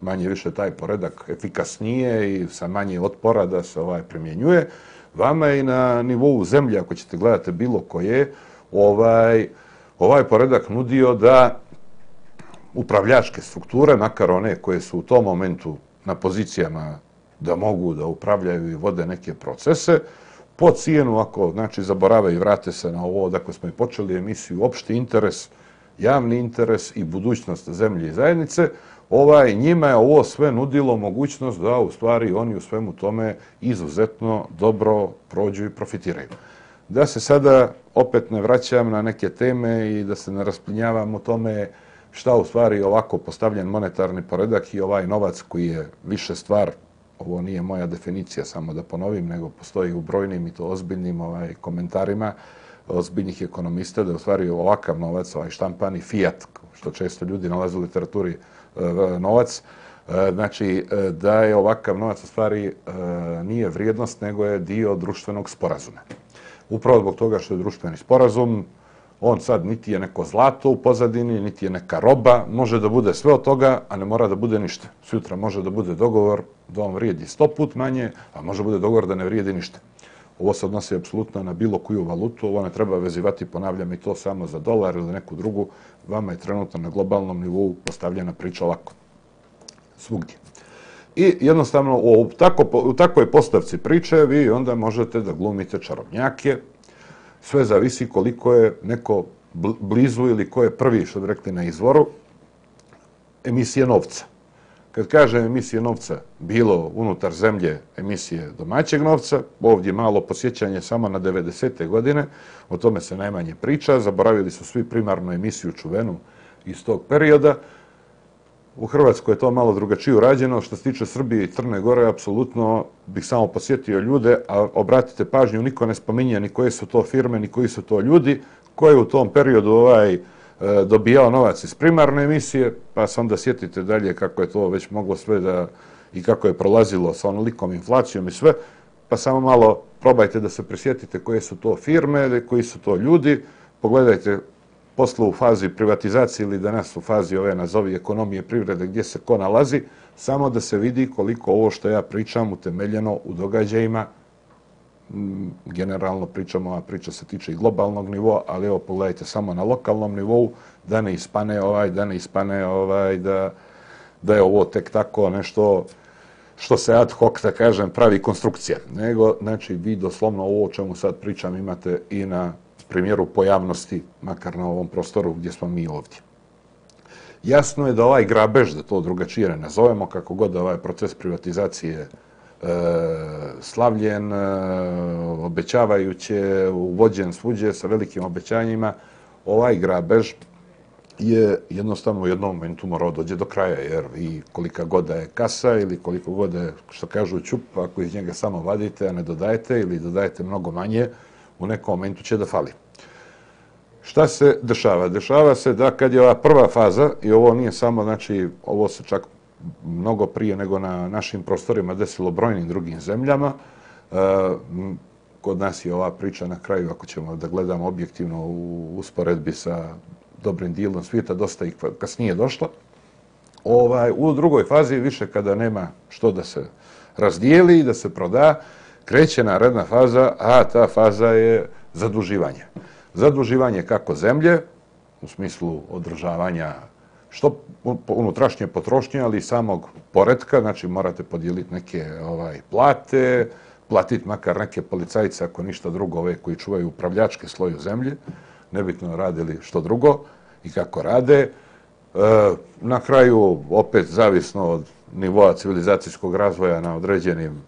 manje više taj poredak efikasnije i sa manje otpora da se ovaj primjenjuje. Vama je i na nivou zemlje, ako ćete gledati bilo koje, ovaj, ovaj poredak nudio da upravljačke strukture, makar one koje su u tom momentu na pozicijama da mogu da upravljaju i vode neke procese, po cijenu, ako znači, zaborave i vrate se na ovo, dakle smo i počeli emisiju opšti interes, javni interes i budućnost zemlje i zajednice, ovaj, njima je ovo sve nudilo mogućnost da u stvari oni u svemu tome izuzetno dobro prođu i profitiraju. Da se sada opet ne vraćam na neke teme i da se ne rasplinjavam o tome šta u stvari ovako postavljen monetarni poredak i ovaj novac koji je više stvar, ovo nije moja definicija samo da ponovim, nego postoji u brojnim i to ozbiljnim ovaj, komentarima ozbiljnih ekonomista da je u stvari ovakav novac, ovaj štampani fiat, što često ljudi nalaze u literaturi, e, novac. E, znači, e, da je ovakav novac u stvari nije vrijednost, nego je dio društvenog sporazuma. Upravo zbog toga što je društveni sporazum, on sad niti je neko zlato u pozadini, niti je neka roba, može da bude sve od toga, a ne mora da bude ništa. Sutra može da bude dogovor da on vrijedi sto put manje, a može da bude dogovor da ne vrijedi ništa. Ovo se odnosi apsolutno na bilo koju valutu, ovo ne treba vezivati, ponavljam i to samo za dolar ili neku drugu, vama je trenutno na globalnom nivou postavljena priča ovako. Svugdje. I jednostavno u, tako, u takvoj postavci priče vi onda možete da glumite čarobnjake. Sve zavisi koliko je neko blizu ili ko je prvi, što bi rekli, na izvoru emisije novca. Kad kažem emisije novca, bilo unutar zemlje emisije domaćeg novca, ovdje malo posjećanje samo na 90. godine, o tome se najmanje priča, zaboravili su svi primarnu emisiju čuvenu iz tog perioda. U Hrvatskoj je to malo drugačije urađeno. Što se tiče Srbije i Crne Gore, apsolutno bih samo posjetio ljude, a obratite pažnju, niko ne spominje ni koje su to firme, ni koji su to ljudi, koji u tom periodu ovaj, e, dobijao novac iz primarne emisije, pa se onda sjetite dalje kako je to već moglo sve da i kako je prolazilo sa onolikom inflacijom i sve, pa samo malo probajte da se presjetite koje su to firme, koji su to ljudi, pogledajte poslu u fazi privatizacije ili danas u fazi ove nazovi ekonomije privrede gdje se ko nalazi, samo da se vidi koliko ovo što ja pričam utemeljeno u događajima mm, generalno pričamo, a priča se tiče i globalnog nivoa, ali evo pogledajte samo na lokalnom nivou, da ne ispane ovaj, da ne ispane ovaj, da, da je ovo tek tako nešto što se ad hoc, da kažem, pravi konstrukcija. Nego, znači, vi doslovno ovo o čemu sad pričam imate i na primjeru pojavnosti, makar na ovom prostoru gdje smo mi ovdje. Jasno je da ovaj grabež, da to drugačije ne nazovemo, kako god ovaj proces privatizacije E, slavljen, e, obećavajuće, uvođen svuđe sa velikim obećanjima, ovaj grabež je jednostavno u jednom momentu morao dođe do kraja, jer i kolika god je kasa ili koliko god je, što kažu, čup, ako iz njega samo vadite, a ne dodajete ili dodajete mnogo manje, u nekom momentu će da fali. Šta se dešava? Dešava se da kad je ova prva faza, i ovo nije samo, znači, ovo se čak mnogo prije nego na našim prostorima desilo brojnim drugim zemljama. E, kod nas je ova priča na kraju, ako ćemo da gledamo objektivno u usporedbi sa dobrim dijelom svijeta, dosta i kasnije došla. Ovaj, u drugoj fazi, više kada nema što da se razdijeli i da se proda, kreće naredna faza, a ta faza je zaduživanje. Zaduživanje kako zemlje, u smislu održavanja što unutrašnje potrošnje, ali i samog poredka, znači morate podijeliti neke ovaj plate, platiti makar neke policajce, ako ništa drugo, ove koji čuvaju upravljačke sloju zemlje, nebitno radili što drugo i kako rade. E, na kraju, opet zavisno od nivoa civilizacijskog razvoja na određenim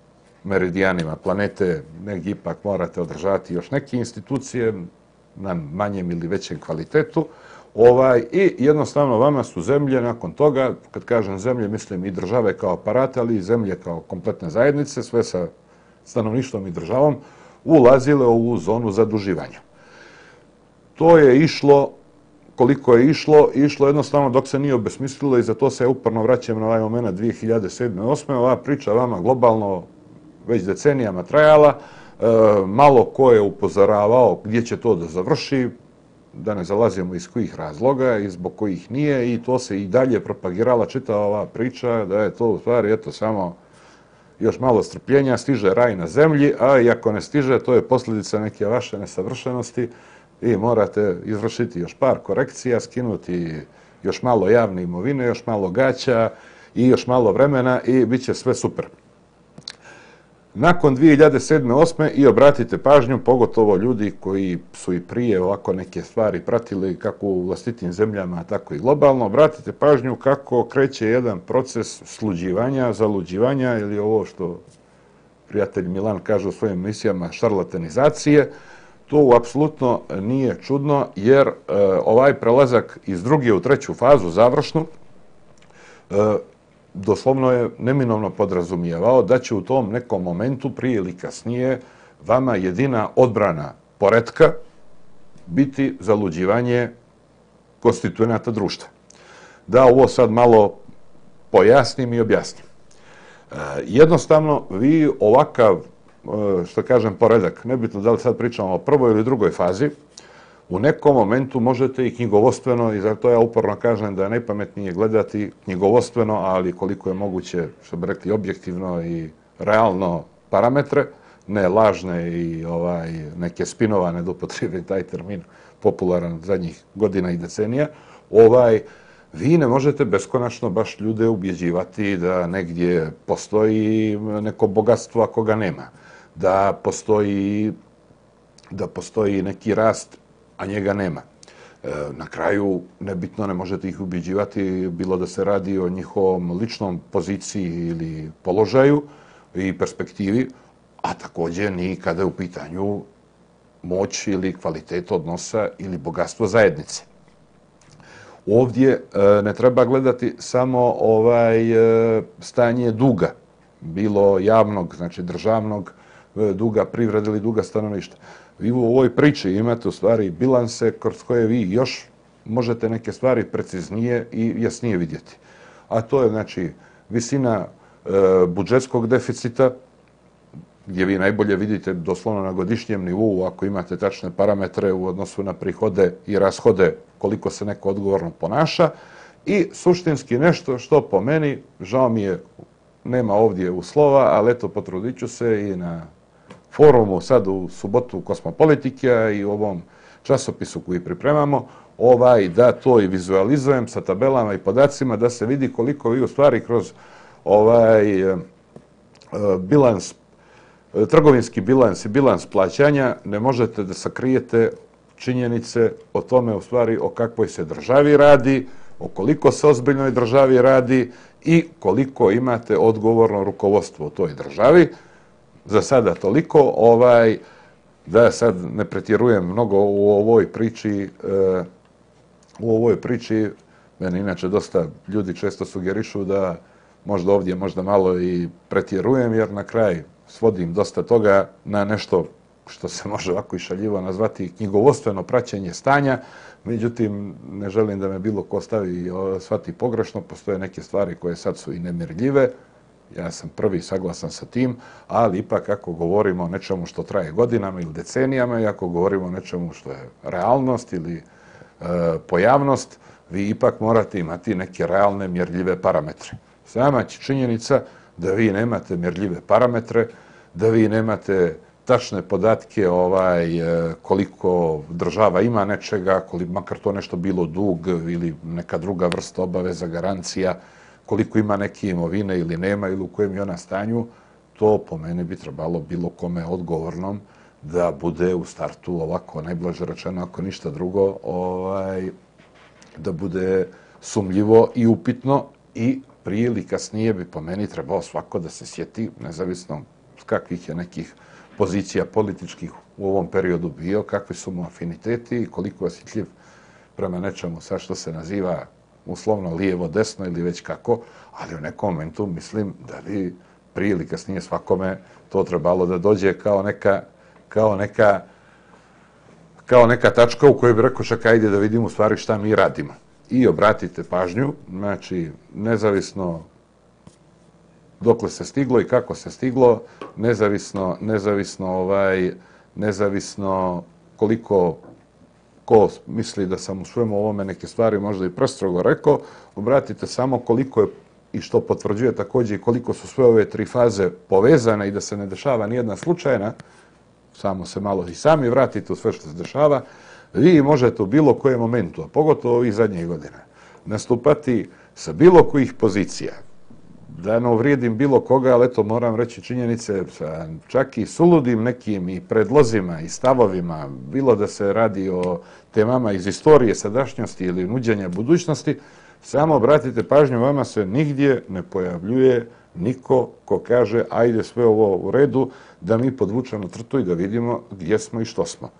meridijanima planete, negdje ipak morate održati još neke institucije na manjem ili većem kvalitetu. Ovaj, I jednostavno vama su zemlje nakon toga, kad kažem zemlje, mislim i države kao aparate, ali i zemlje kao kompletne zajednice, sve sa stanovništvom i državom, ulazile u zonu zaduživanja. To je išlo, koliko je išlo, išlo jednostavno dok se nije obesmislilo i za to se uporno vraćam na ovaj moment 2007-2008. Ova priča vama globalno već decenijama trajala, E, malo ko je upozoravao gdje će to da završi, da ne zalazimo iz kojih razloga i zbog kojih nije i to se i dalje propagirala čita ova priča da je to u stvari eto samo još malo strpljenja, stiže raj na zemlji, a i ako ne stiže, to je posljedica neke vaše nesavršenosti i morate izvršiti još par korekcija, skinuti još malo javne imovine, još malo gaća i još malo vremena i bit će sve super. Nakon 2007-2008 i obratite pažnju, pogotovo ljudi koji su i prije ovako neke stvari pratili kako u vlastitim zemljama, tako i globalno, obratite pažnju kako kreće jedan proces sluđivanja, zaluđivanja ili ovo što prijatelj Milan kaže u svojim misijama šarlatanizacije. To apsolutno nije čudno jer e, ovaj prelazak iz druge u treću fazu, završnu, e, doslovno je neminovno podrazumijevao da će u tom nekom momentu, prije ili kasnije, vama jedina odbrana poretka biti zaluđivanje konstituenata društva. Da ovo sad malo pojasnim i objasnim. E, jednostavno, vi ovakav, e, što kažem, poredak, nebitno da li sad pričamo o prvoj ili drugoj fazi, u nekom momentu možete i knjigovostveno, i zato ja uporno kažem da je najpametnije gledati knjigovostveno, ali koliko je moguće, što bi rekli, objektivno i realno parametre, ne lažne i ovaj neke spinovane, da upotrijebim taj termin, popularan zadnjih godina i decenija, ovaj, vi ne možete beskonačno baš ljude ubjeđivati da negdje postoji neko bogatstvo ako ga nema, da postoji da postoji neki rast a njega nema. E, na kraju, nebitno ne možete ih ubiđivati, bilo da se radi o njihovom ličnom poziciji ili položaju i perspektivi, a također ni kada je u pitanju moć ili kvalitet odnosa ili bogatstvo zajednice. Ovdje e, ne treba gledati samo ovaj e, stanje duga, bilo javnog, znači državnog duga privrede ili duga stanovništva, vi u ovoj priči imate u stvari bilanse kroz koje vi još možete neke stvari preciznije i jasnije vidjeti. A to je znači visina e, budžetskog deficita, gdje vi najbolje vidite doslovno na godišnjem nivou ako imate tačne parametre u odnosu na prihode i rashode koliko se neko odgovorno ponaša i suštinski nešto što po meni, žao mi je, nema ovdje uslova, ali eto potrudit ću se i na forumu sad u subotu Kosmopolitike i u ovom časopisu koji pripremamo, ovaj, da to i vizualizujem sa tabelama i podacima, da se vidi koliko vi u stvari kroz ovaj eh, eh, bilans, eh, trgovinski bilans i bilans plaćanja ne možete da sakrijete činjenice o tome u stvari o kakvoj se državi radi, o koliko se ozbiljnoj državi radi i koliko imate odgovorno rukovodstvo u toj državi za sada toliko. Ovaj, da sad ne pretjerujem mnogo u ovoj priči, e, u ovoj priči, meni inače dosta ljudi često sugerišu da možda ovdje možda malo i pretjerujem, jer na kraj svodim dosta toga na nešto što se može ovako i šaljivo nazvati knjigovostveno praćenje stanja, međutim, ne želim da me bilo ko stavi i shvati pogrešno, postoje neke stvari koje sad su i nemirljive, ja sam prvi saglasan sa tim, ali ipak ako govorimo o nečemu što traje godinama ili decenijama i ako govorimo o nečemu što je realnost ili e, pojavnost, vi ipak morate imati neke realne mjerljive parametre. Sama će činjenica da vi nemate mjerljive parametre, da vi nemate tačne podatke ovaj e, koliko država ima nečega, koliko makar to nešto bilo dug ili neka druga vrsta obaveza, garancija, koliko ima neke imovine ili nema ili u kojem je ona stanju, to po mene bi trebalo bilo kome odgovornom da bude u startu ovako, najblaže rečeno, ako ništa drugo, ovaj, da bude sumljivo i upitno i prije ili kasnije bi po meni trebao svako da se sjeti, nezavisno kakvih je nekih pozicija političkih u ovom periodu bio, kakvi su mu afiniteti i koliko je osjetljiv prema nečemu sa što se naziva uslovno lijevo, desno ili već kako, ali u nekom momentu mislim da bi prije ili kasnije svakome to trebalo da dođe kao neka, kao neka, kao neka tačka u kojoj bi rekao čekaj, ajde da vidimo u stvari šta mi radimo. I obratite pažnju, znači, nezavisno dokle se stiglo i kako se stiglo, nezavisno, nezavisno, ovaj, nezavisno koliko ko misli da sam u svemu ovome neke stvari možda i prestrogo rekao, obratite samo koliko je i što potvrđuje također koliko su sve ove tri faze povezane i da se ne dešava nijedna slučajna, samo se malo i sami vratite u sve što se dešava, vi možete u bilo kojem momentu, a pogotovo ovih zadnjih godina, nastupati sa bilo kojih pozicija, da ne uvrijedim bilo koga, ali eto moram reći činjenice pa čak i suludim nekim i predlozima i stavovima, bilo da se radi o temama iz istorije, sadašnjosti ili nuđenja budućnosti, samo obratite pažnju, vama se nigdje ne pojavljuje niko ko kaže ajde sve ovo u redu, da mi podvučemo trtu i da vidimo gdje smo i što smo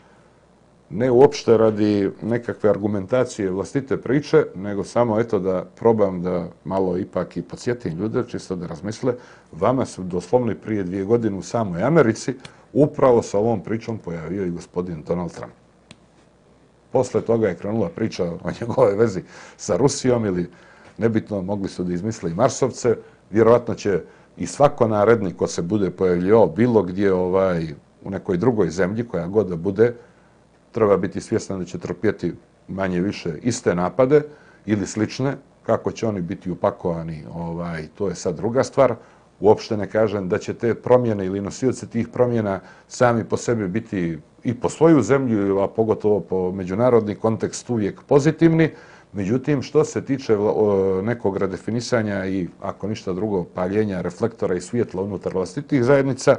ne uopšte radi nekakve argumentacije vlastite priče, nego samo eto da probam da malo ipak i podsjetim ljude, čisto da razmisle, vama su doslovno prije dvije godine u samoj Americi upravo sa ovom pričom pojavio i gospodin Donald Trump. Posle toga je krenula priča o njegove vezi sa Rusijom ili nebitno mogli su da izmisle i Marsovce, vjerovatno će i svako narednik ko se bude pojavljio bilo gdje ovaj, u nekoj drugoj zemlji koja god da bude, treba biti svjesna da će trpjeti manje više iste napade ili slične, kako će oni biti upakovani, ovaj, to je sad druga stvar. Uopšte ne kažem da će te promjene ili nosioce tih promjena sami po sebi biti i po svoju zemlju, a pogotovo po međunarodni kontekst uvijek pozitivni. Međutim, što se tiče nekog redefinisanja i, ako ništa drugo, paljenja reflektora i svijetla unutar vlastitih zajednica,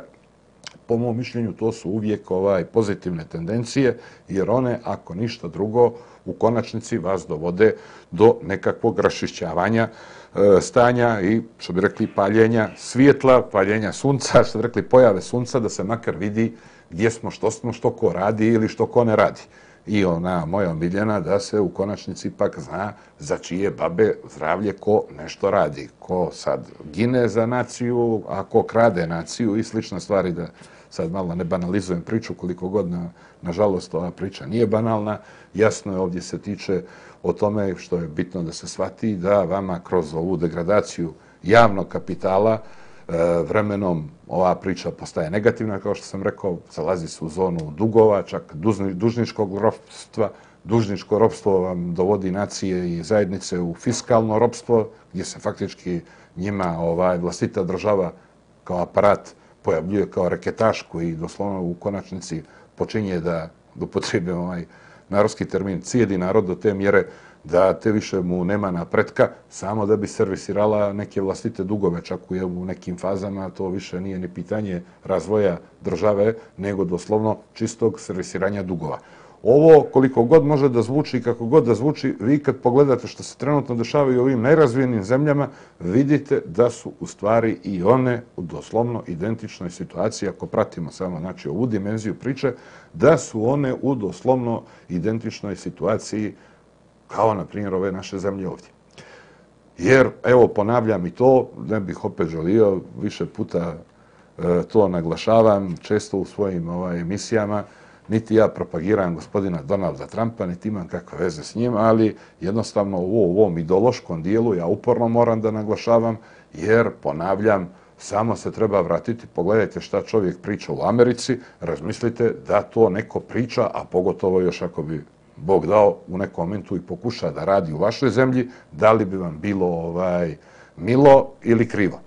po mom mišljenju, to su uvijek ovaj pozitivne tendencije, jer one, ako ništa drugo, u konačnici vas dovode do nekakvog rašišćavanja e, stanja i, što bi rekli, paljenja svijetla, paljenja sunca, što bi rekli, pojave sunca, da se makar vidi gdje smo, što smo, što ko radi ili što ko ne radi i ona moja omiljena da se u konačnici pak zna za čije babe zdravlje ko nešto radi. Ko sad gine za naciju, a ko krade naciju i slične stvari da sad malo ne banalizujem priču koliko god na, nažalost ova priča nije banalna. Jasno je ovdje se tiče o tome što je bitno da se shvati da vama kroz ovu degradaciju javnog kapitala e, vremenom ova priča postaje negativna, kao što sam rekao, zalazi se u zonu dugova, čak dužničkog ropstva. Dužničko ropstvo vam dovodi nacije i zajednice u fiskalno ropstvo, gdje se faktički njima ovaj, vlastita država kao aparat pojavljuje kao raketaš i doslovno u konačnici počinje da upotrebe ovaj narodski termin cijedi narod do te mjere da te više mu nema napretka, samo da bi servisirala neke vlastite dugove, čak u nekim fazama, to više nije ni pitanje razvoja države, nego doslovno čistog servisiranja dugova. Ovo, koliko god može da zvuči i kako god da zvuči, vi kad pogledate što se trenutno dešava i u ovim najrazvijenim zemljama, vidite da su u stvari i one u doslovno identičnoj situaciji, ako pratimo samo znači, ovu dimenziju priče, da su one u doslovno identičnoj situaciji kao na primjer ove naše zemlje ovdje. Jer, evo, ponavljam i to, ne bih opet želio, više puta e, to naglašavam, često u svojim ovaj, emisijama, niti ja propagiram gospodina Donalda Trumpa, niti imam kakve veze s njim, ali jednostavno u ovom ideološkom dijelu ja uporno moram da naglašavam, jer, ponavljam, samo se treba vratiti, pogledajte šta čovjek priča u Americi, razmislite da to neko priča, a pogotovo još ako bi Bog dao u nekom momentu i pokuša da radi u vašoj zemlji, da li bi vam bilo ovaj milo ili krivo.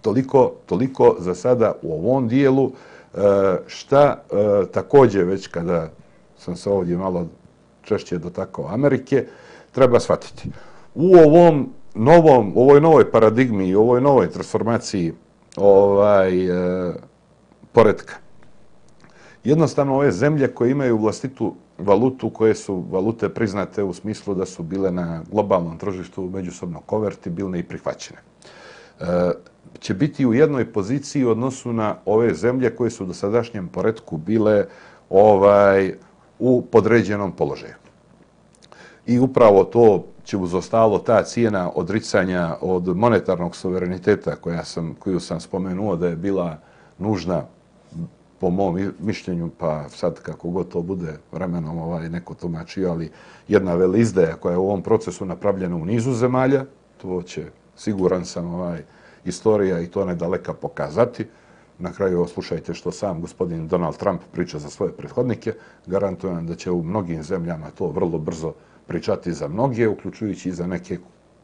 Toliko, toliko za sada u ovom dijelu. E, šta takođe također već kada sam se ovdje malo češće dotakao Amerike, treba shvatiti. U ovom novom, u ovoj novoj paradigmi i ovoj novoj transformaciji ovaj, e, poredka, jednostavno ove zemlje koje imaju vlastitu valutu koje su valute priznate u smislu da su bile na globalnom tržištu međusobno konvertibilne i prihvaćene. E, će biti u jednoj poziciji u odnosu na ove zemlje koje su do dosadašnjem poredku bile ovaj u podređenom položaju. I upravo to će uz ostalo ta cijena odricanja od monetarnog suvereniteta koja sam, koju sam spomenuo da je bila nužna po mom mišljenju, pa sad kako god to bude vremenom ovaj, neko tumačio, ali jedna velizdeja koja je u ovom procesu napravljena u nizu zemalja, to će, siguran sam, ovaj, istorija i to nedaleka pokazati. Na kraju slušajte što sam gospodin Donald Trump priča za svoje prethodnike. Garantujem da će u mnogim zemljama to vrlo brzo pričati za mnoge, uključujući i za neke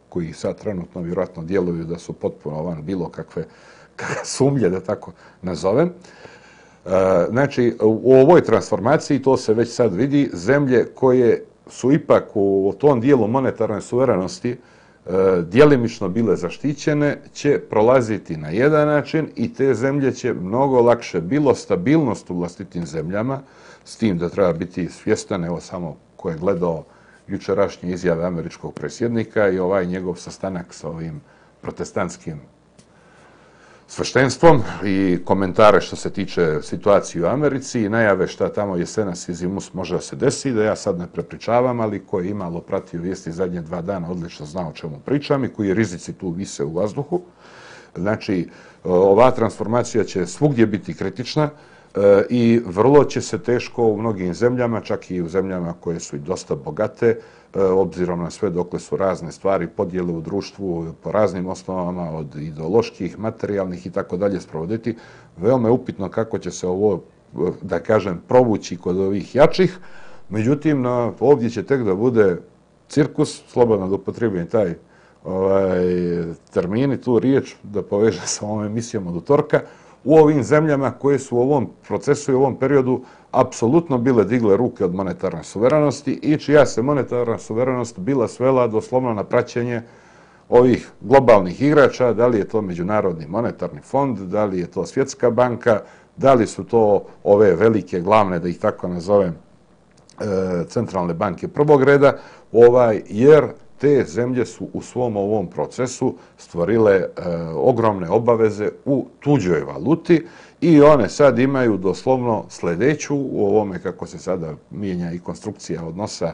koji sad trenutno vjerojatno djeluju da su potpuno van bilo kakve sumlje, da tako nazovem. E, znači, u ovoj transformaciji, to se već sad vidi, zemlje koje su ipak u tom dijelu monetarne suverenosti e, dijelimično bile zaštićene, će prolaziti na jedan način i te zemlje će mnogo lakše bilo stabilnost u vlastitim zemljama, s tim da treba biti svjestan, evo samo ko je gledao jučerašnje izjave američkog presjednika i ovaj njegov sastanak sa ovim protestantskim sveštenstvom i komentare što se tiče situacije u Americi i najave šta tamo jesenas i zimus može da se desi, da ja sad ne prepričavam, ali ko je imalo pratio vijesti zadnje dva dana odlično zna o čemu pričam i koji rizici tu vise u vazduhu. Znači, ova transformacija će svugdje biti kritična e, i vrlo će se teško u mnogim zemljama, čak i u zemljama koje su i dosta bogate, E, obzirom na sve dokle su razne stvari podijele u društvu po raznim osnovama od ideoloških, materijalnih i tako dalje sprovoditi. Veoma je upitno kako će se ovo, da kažem, provući kod ovih jačih. Međutim, na, ovdje će tek da bude cirkus, slobodno da upotrebujem taj ovaj, termin i tu riječ da poveže sa ovom emisijom od utorka, u ovim zemljama koje su u ovom procesu i u ovom periodu apsolutno bile digle ruke od monetarne suverenosti i čija se monetarna suverenost bila svela doslovno na praćenje ovih globalnih igrača, da li je to Međunarodni monetarni fond, da li je to Svjetska banka, Da li su to ove velike, glavne, da ih tako nazovem, e, centralne banke prvog reda, ovaj, jer te zemlje su u svom ovom procesu stvorile e, ogromne obaveze u tuđoj valuti i one sad imaju doslovno sljedeću u ovome kako se sada mijenja i konstrukcija odnosa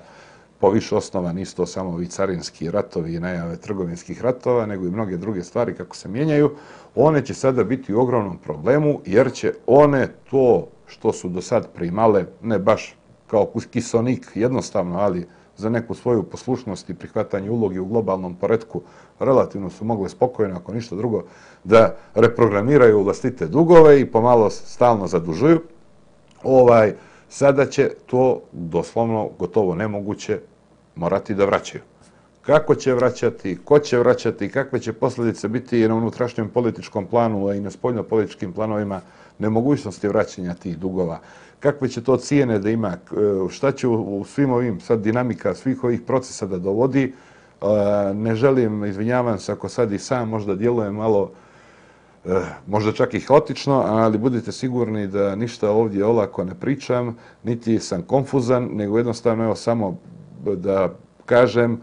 po više osnova, nisu to samo ovi carinski ratovi i najave trgovinskih ratova, nego i mnoge druge stvari kako se mijenjaju, one će sada biti u ogromnom problemu jer će one to što su do sad primale, ne baš kao kisonik jednostavno, ali za neku svoju poslušnost i prihvatanje ulogi u globalnom poredku, relativno su mogle spokojno, ako ništa drugo, da reprogramiraju vlastite dugove i pomalo stalno zadužuju. Ovaj, sada će to doslovno gotovo nemoguće morati da vraćaju. Kako će vraćati, ko će vraćati, kakve će posljedice biti i na unutrašnjem političkom planu i na spoljno-političkim planovima nemogućnosti vraćanja tih dugova, kakve će to cijene da ima, e, šta će u svim ovim sad dinamika svih ovih procesa da dovodi. E, ne želim, izvinjavam se ako sad i sam možda djelujem malo e, možda čak i haotično, ali budite sigurni da ništa ovdje olako ne pričam, niti sam konfuzan, nego jednostavno evo samo da kažem,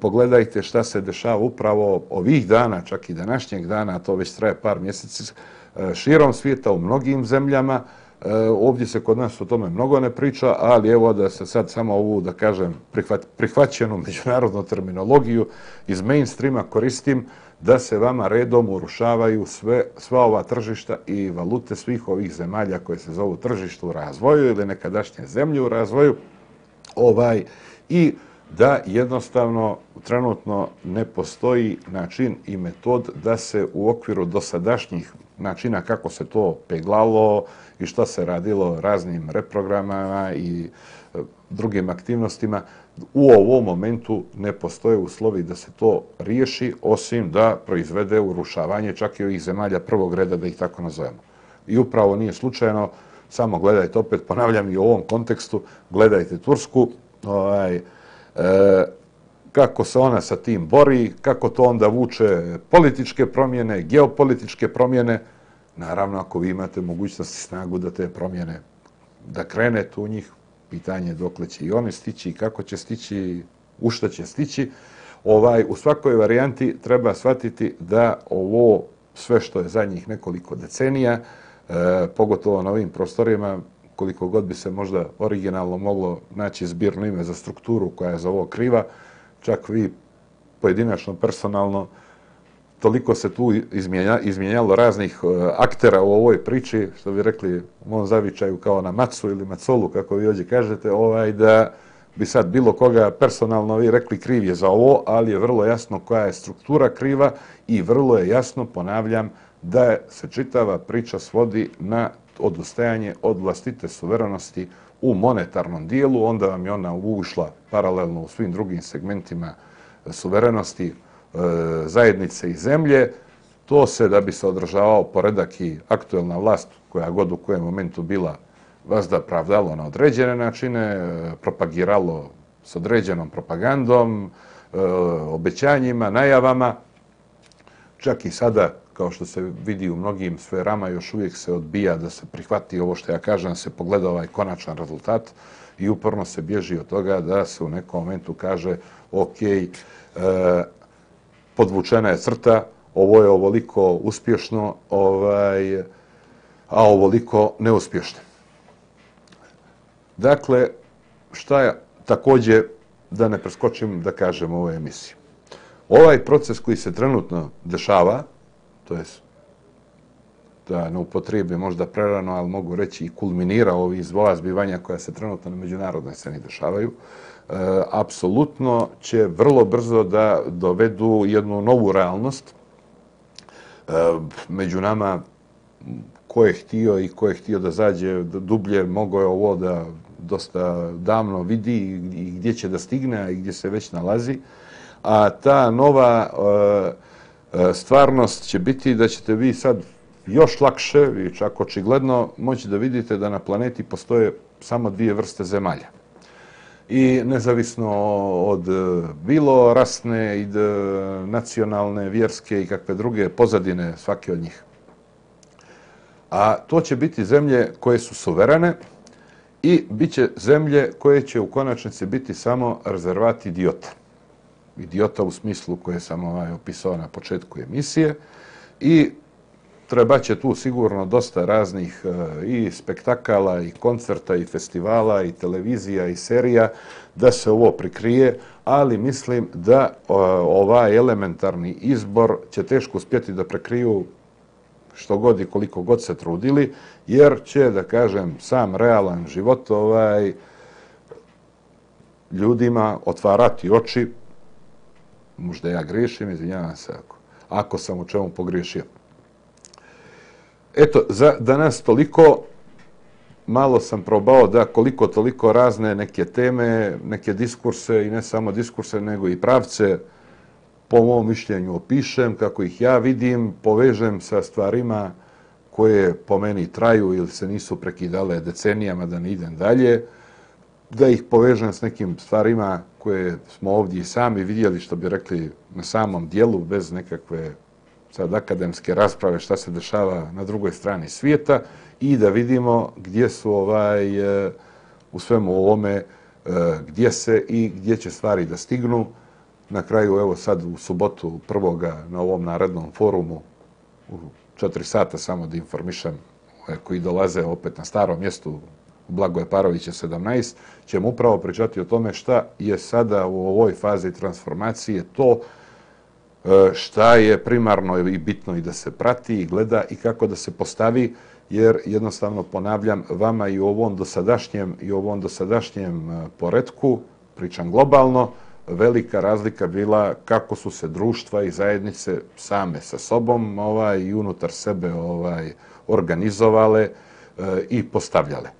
pogledajte šta se dešava upravo ovih dana, čak i današnjeg dana, to već traje par mjeseci, širom svijeta u mnogim zemljama, E, ovdje se kod nas o tome mnogo ne priča, ali evo da se sad samo ovu, da kažem, prihvaćenu međunarodnu terminologiju iz mainstreama koristim, da se vama redom urušavaju sve, sva ova tržišta i valute svih ovih zemalja koje se zovu tržište u razvoju ili nekadašnje zemlje u razvoju. Ovaj i da jednostavno trenutno ne postoji način i metod da se u okviru dosadašnjih načina kako se to peglalo i što se radilo raznim reprogramama i e, drugim aktivnostima, u ovom momentu ne postoje uslovi da se to riješi, osim da proizvede urušavanje čak i ovih zemalja prvog reda, da ih tako nazovemo. I upravo nije slučajno, samo gledajte, opet ponavljam i u ovom kontekstu, gledajte Tursku, ovaj, e, kako se ona sa tim bori, kako to onda vuče političke promjene, geopolitičke promjene. Naravno, ako vi imate mogućnost i snagu da te promjene, da krenete u njih, pitanje dokle će i oni stići, kako će stići, u šta će stići. Ovaj, u svakoj varijanti treba shvatiti da ovo sve što je za njih nekoliko decenija, e, pogotovo na ovim prostorima, koliko god bi se možda originalno moglo naći zbirno ime za strukturu koja je za ovo kriva, čak vi pojedinačno, personalno, toliko se tu izmijenja, izmijenjalo raznih uh, aktera u ovoj priči, što bi rekli u mom zavičaju kao na macu ili macolu, kako vi ovdje kažete, ovaj, da bi sad bilo koga personalno vi rekli kriv je za ovo, ali je vrlo jasno koja je struktura kriva i vrlo je jasno, ponavljam, da se čitava priča svodi na odustajanje od vlastite suverenosti u monetarnom dijelu, onda vam je ona ušla paralelno u svim drugim segmentima e, suverenosti, e, zajednice i zemlje, to se da bi se održavao poredak i aktuelna vlast koja god u kojem momentu bila vazda pravdalo na određene načine, e, propagiralo s određenom propagandom, obećanjima, najavama. Čak i sada, kao što se vidi u mnogim sferama, još uvijek se odbija da se prihvati ovo što ja kažem, se pogleda ovaj konačan rezultat i uporno se bježi od toga da se u nekom momentu kaže ok, e, podvučena je crta, ovo je ovoliko uspješno, ovaj, a ovoliko neuspješno. Dakle, šta je također, da ne preskočim da kažem u ovoj emisiji. Ovaj proces koji se trenutno dešava, to jest da ne upotrijebi možda prerano, ali mogu reći i kulminira ovi zvola zbivanja koja se trenutno na međunarodnoj sceni dešavaju, E, apsolutno će vrlo brzo da dovedu jednu novu realnost. E, među nama, ko je htio i ko je htio da zađe dublje, mogo je ovo da dosta davno vidi i gdje će da stigne i gdje se već nalazi. A ta nova e, E, stvarnost će biti da ćete vi sad još lakše i čak očigledno moći da vidite da na planeti postoje samo dvije vrste zemalja i nezavisno od e, bilo rasne i e, nacionalne, vjerske i kakve druge pozadine svake od njih. a to će biti zemlje koje su suverene i bit će zemlje koje će u konačnici biti samo rezervati idiota. Idiota u smislu koje sam ovaj, opisao na početku emisije. I treba će tu sigurno dosta raznih e, i spektakala, i koncerta, i festivala, i televizija, i serija da se ovo prikrije, ali mislim da e, ovaj elementarni izbor će teško uspjeti da prekriju što god i koliko god se trudili, jer će, da kažem, sam realan život ovaj, ljudima otvarati oči, možda ja grešim, izvinjavam se ako, ako sam u čemu pogriješio. Eto, za danas toliko, malo sam probao da koliko toliko razne neke teme, neke diskurse i ne samo diskurse, nego i pravce, po mom mišljenju opišem, kako ih ja vidim, povežem sa stvarima koje po meni traju ili se nisu prekidale decenijama da ne idem dalje, da ih povežem s nekim stvarima koje smo ovdje sami vidjeli, što bi rekli na samom dijelu, bez nekakve sad akademske rasprave šta se dešava na drugoj strani svijeta i da vidimo gdje su ovaj eh, u svemu ovome eh, gdje se i gdje će stvari da stignu. Na kraju, evo sad u subotu prvoga na ovom narednom forumu u četiri sata samo da informišem eh, koji dolaze opet na starom mjestu Blagoje Parovića 17, ćemo upravo pričati o tome šta je sada u ovoj fazi transformacije to e, šta je primarno i bitno i da se prati i gleda i kako da se postavi, jer jednostavno ponavljam vama i u ovom dosadašnjem i u ovom dosadašnjem e, poredku, pričam globalno, velika razlika bila kako su se društva i zajednice same sa sobom ovaj i unutar sebe ovaj organizovale e, i postavljale.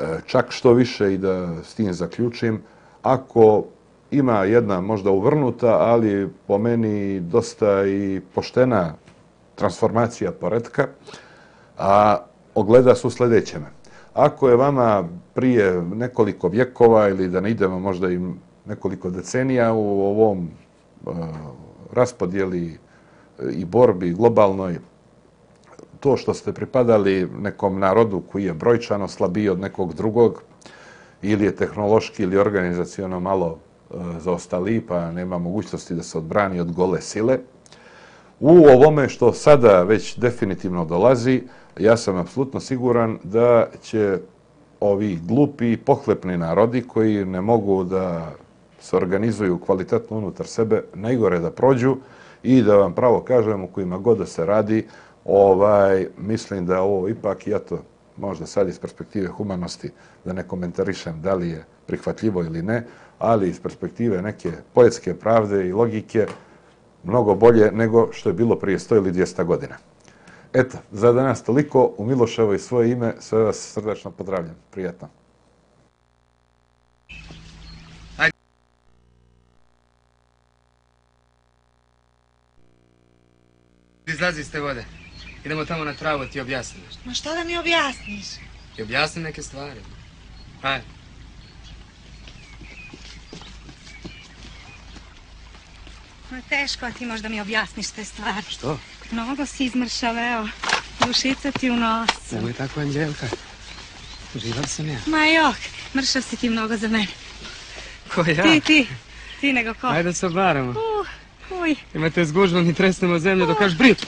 E, čak što više i da s tim zaključim, ako ima jedna možda uvrnuta, ali po meni dosta i poštena transformacija poredka, a ogleda su sljedećeme. Ako je vama prije nekoliko vjekova ili da ne idemo možda i nekoliko decenija u ovom uh, raspodjeli i borbi globalnoj, to što ste pripadali nekom narodu koji je brojčano slabiji od nekog drugog ili je tehnološki ili organizacijono malo e, zaostali, pa nema mogućnosti da se odbrani od gole sile. U ovome što sada već definitivno dolazi, ja sam apsolutno siguran da će ovi glupi i pohlepni narodi koji ne mogu da se organizuju kvalitetno unutar sebe, najgore da prođu i da vam pravo kažem u kojima god da se radi, ovaj, mislim da ovo ipak, i ja to možda sad iz perspektive humanosti, da ne komentarišem da li je prihvatljivo ili ne, ali iz perspektive neke poetske pravde i logike mnogo bolje nego što je bilo prije 100 ili 200 godina. Eto, za danas toliko. U Miloševo i svoje ime sve vas srdačno pozdravljam. Prijatno. Izlazi iz te vode. Idemo tamo na travu ti objasnim. Ma šta da mi objasniš? Ti objasnim neke stvari. Hajde. Ma teško, a ti možda mi objasniš te stvari. Što? Mnogo si izmršav, evo. Dušica ti u nosu. Nemoj tako, Anđelka. Živav sam ja. Ma jok, mršav si ti mnogo za mene. Ko ja? Ti, ti. Ti nego ko. Ajde se obaramo. Uh, uj. Imate zgužno, mi tresnemo zemlju dok kaš brit.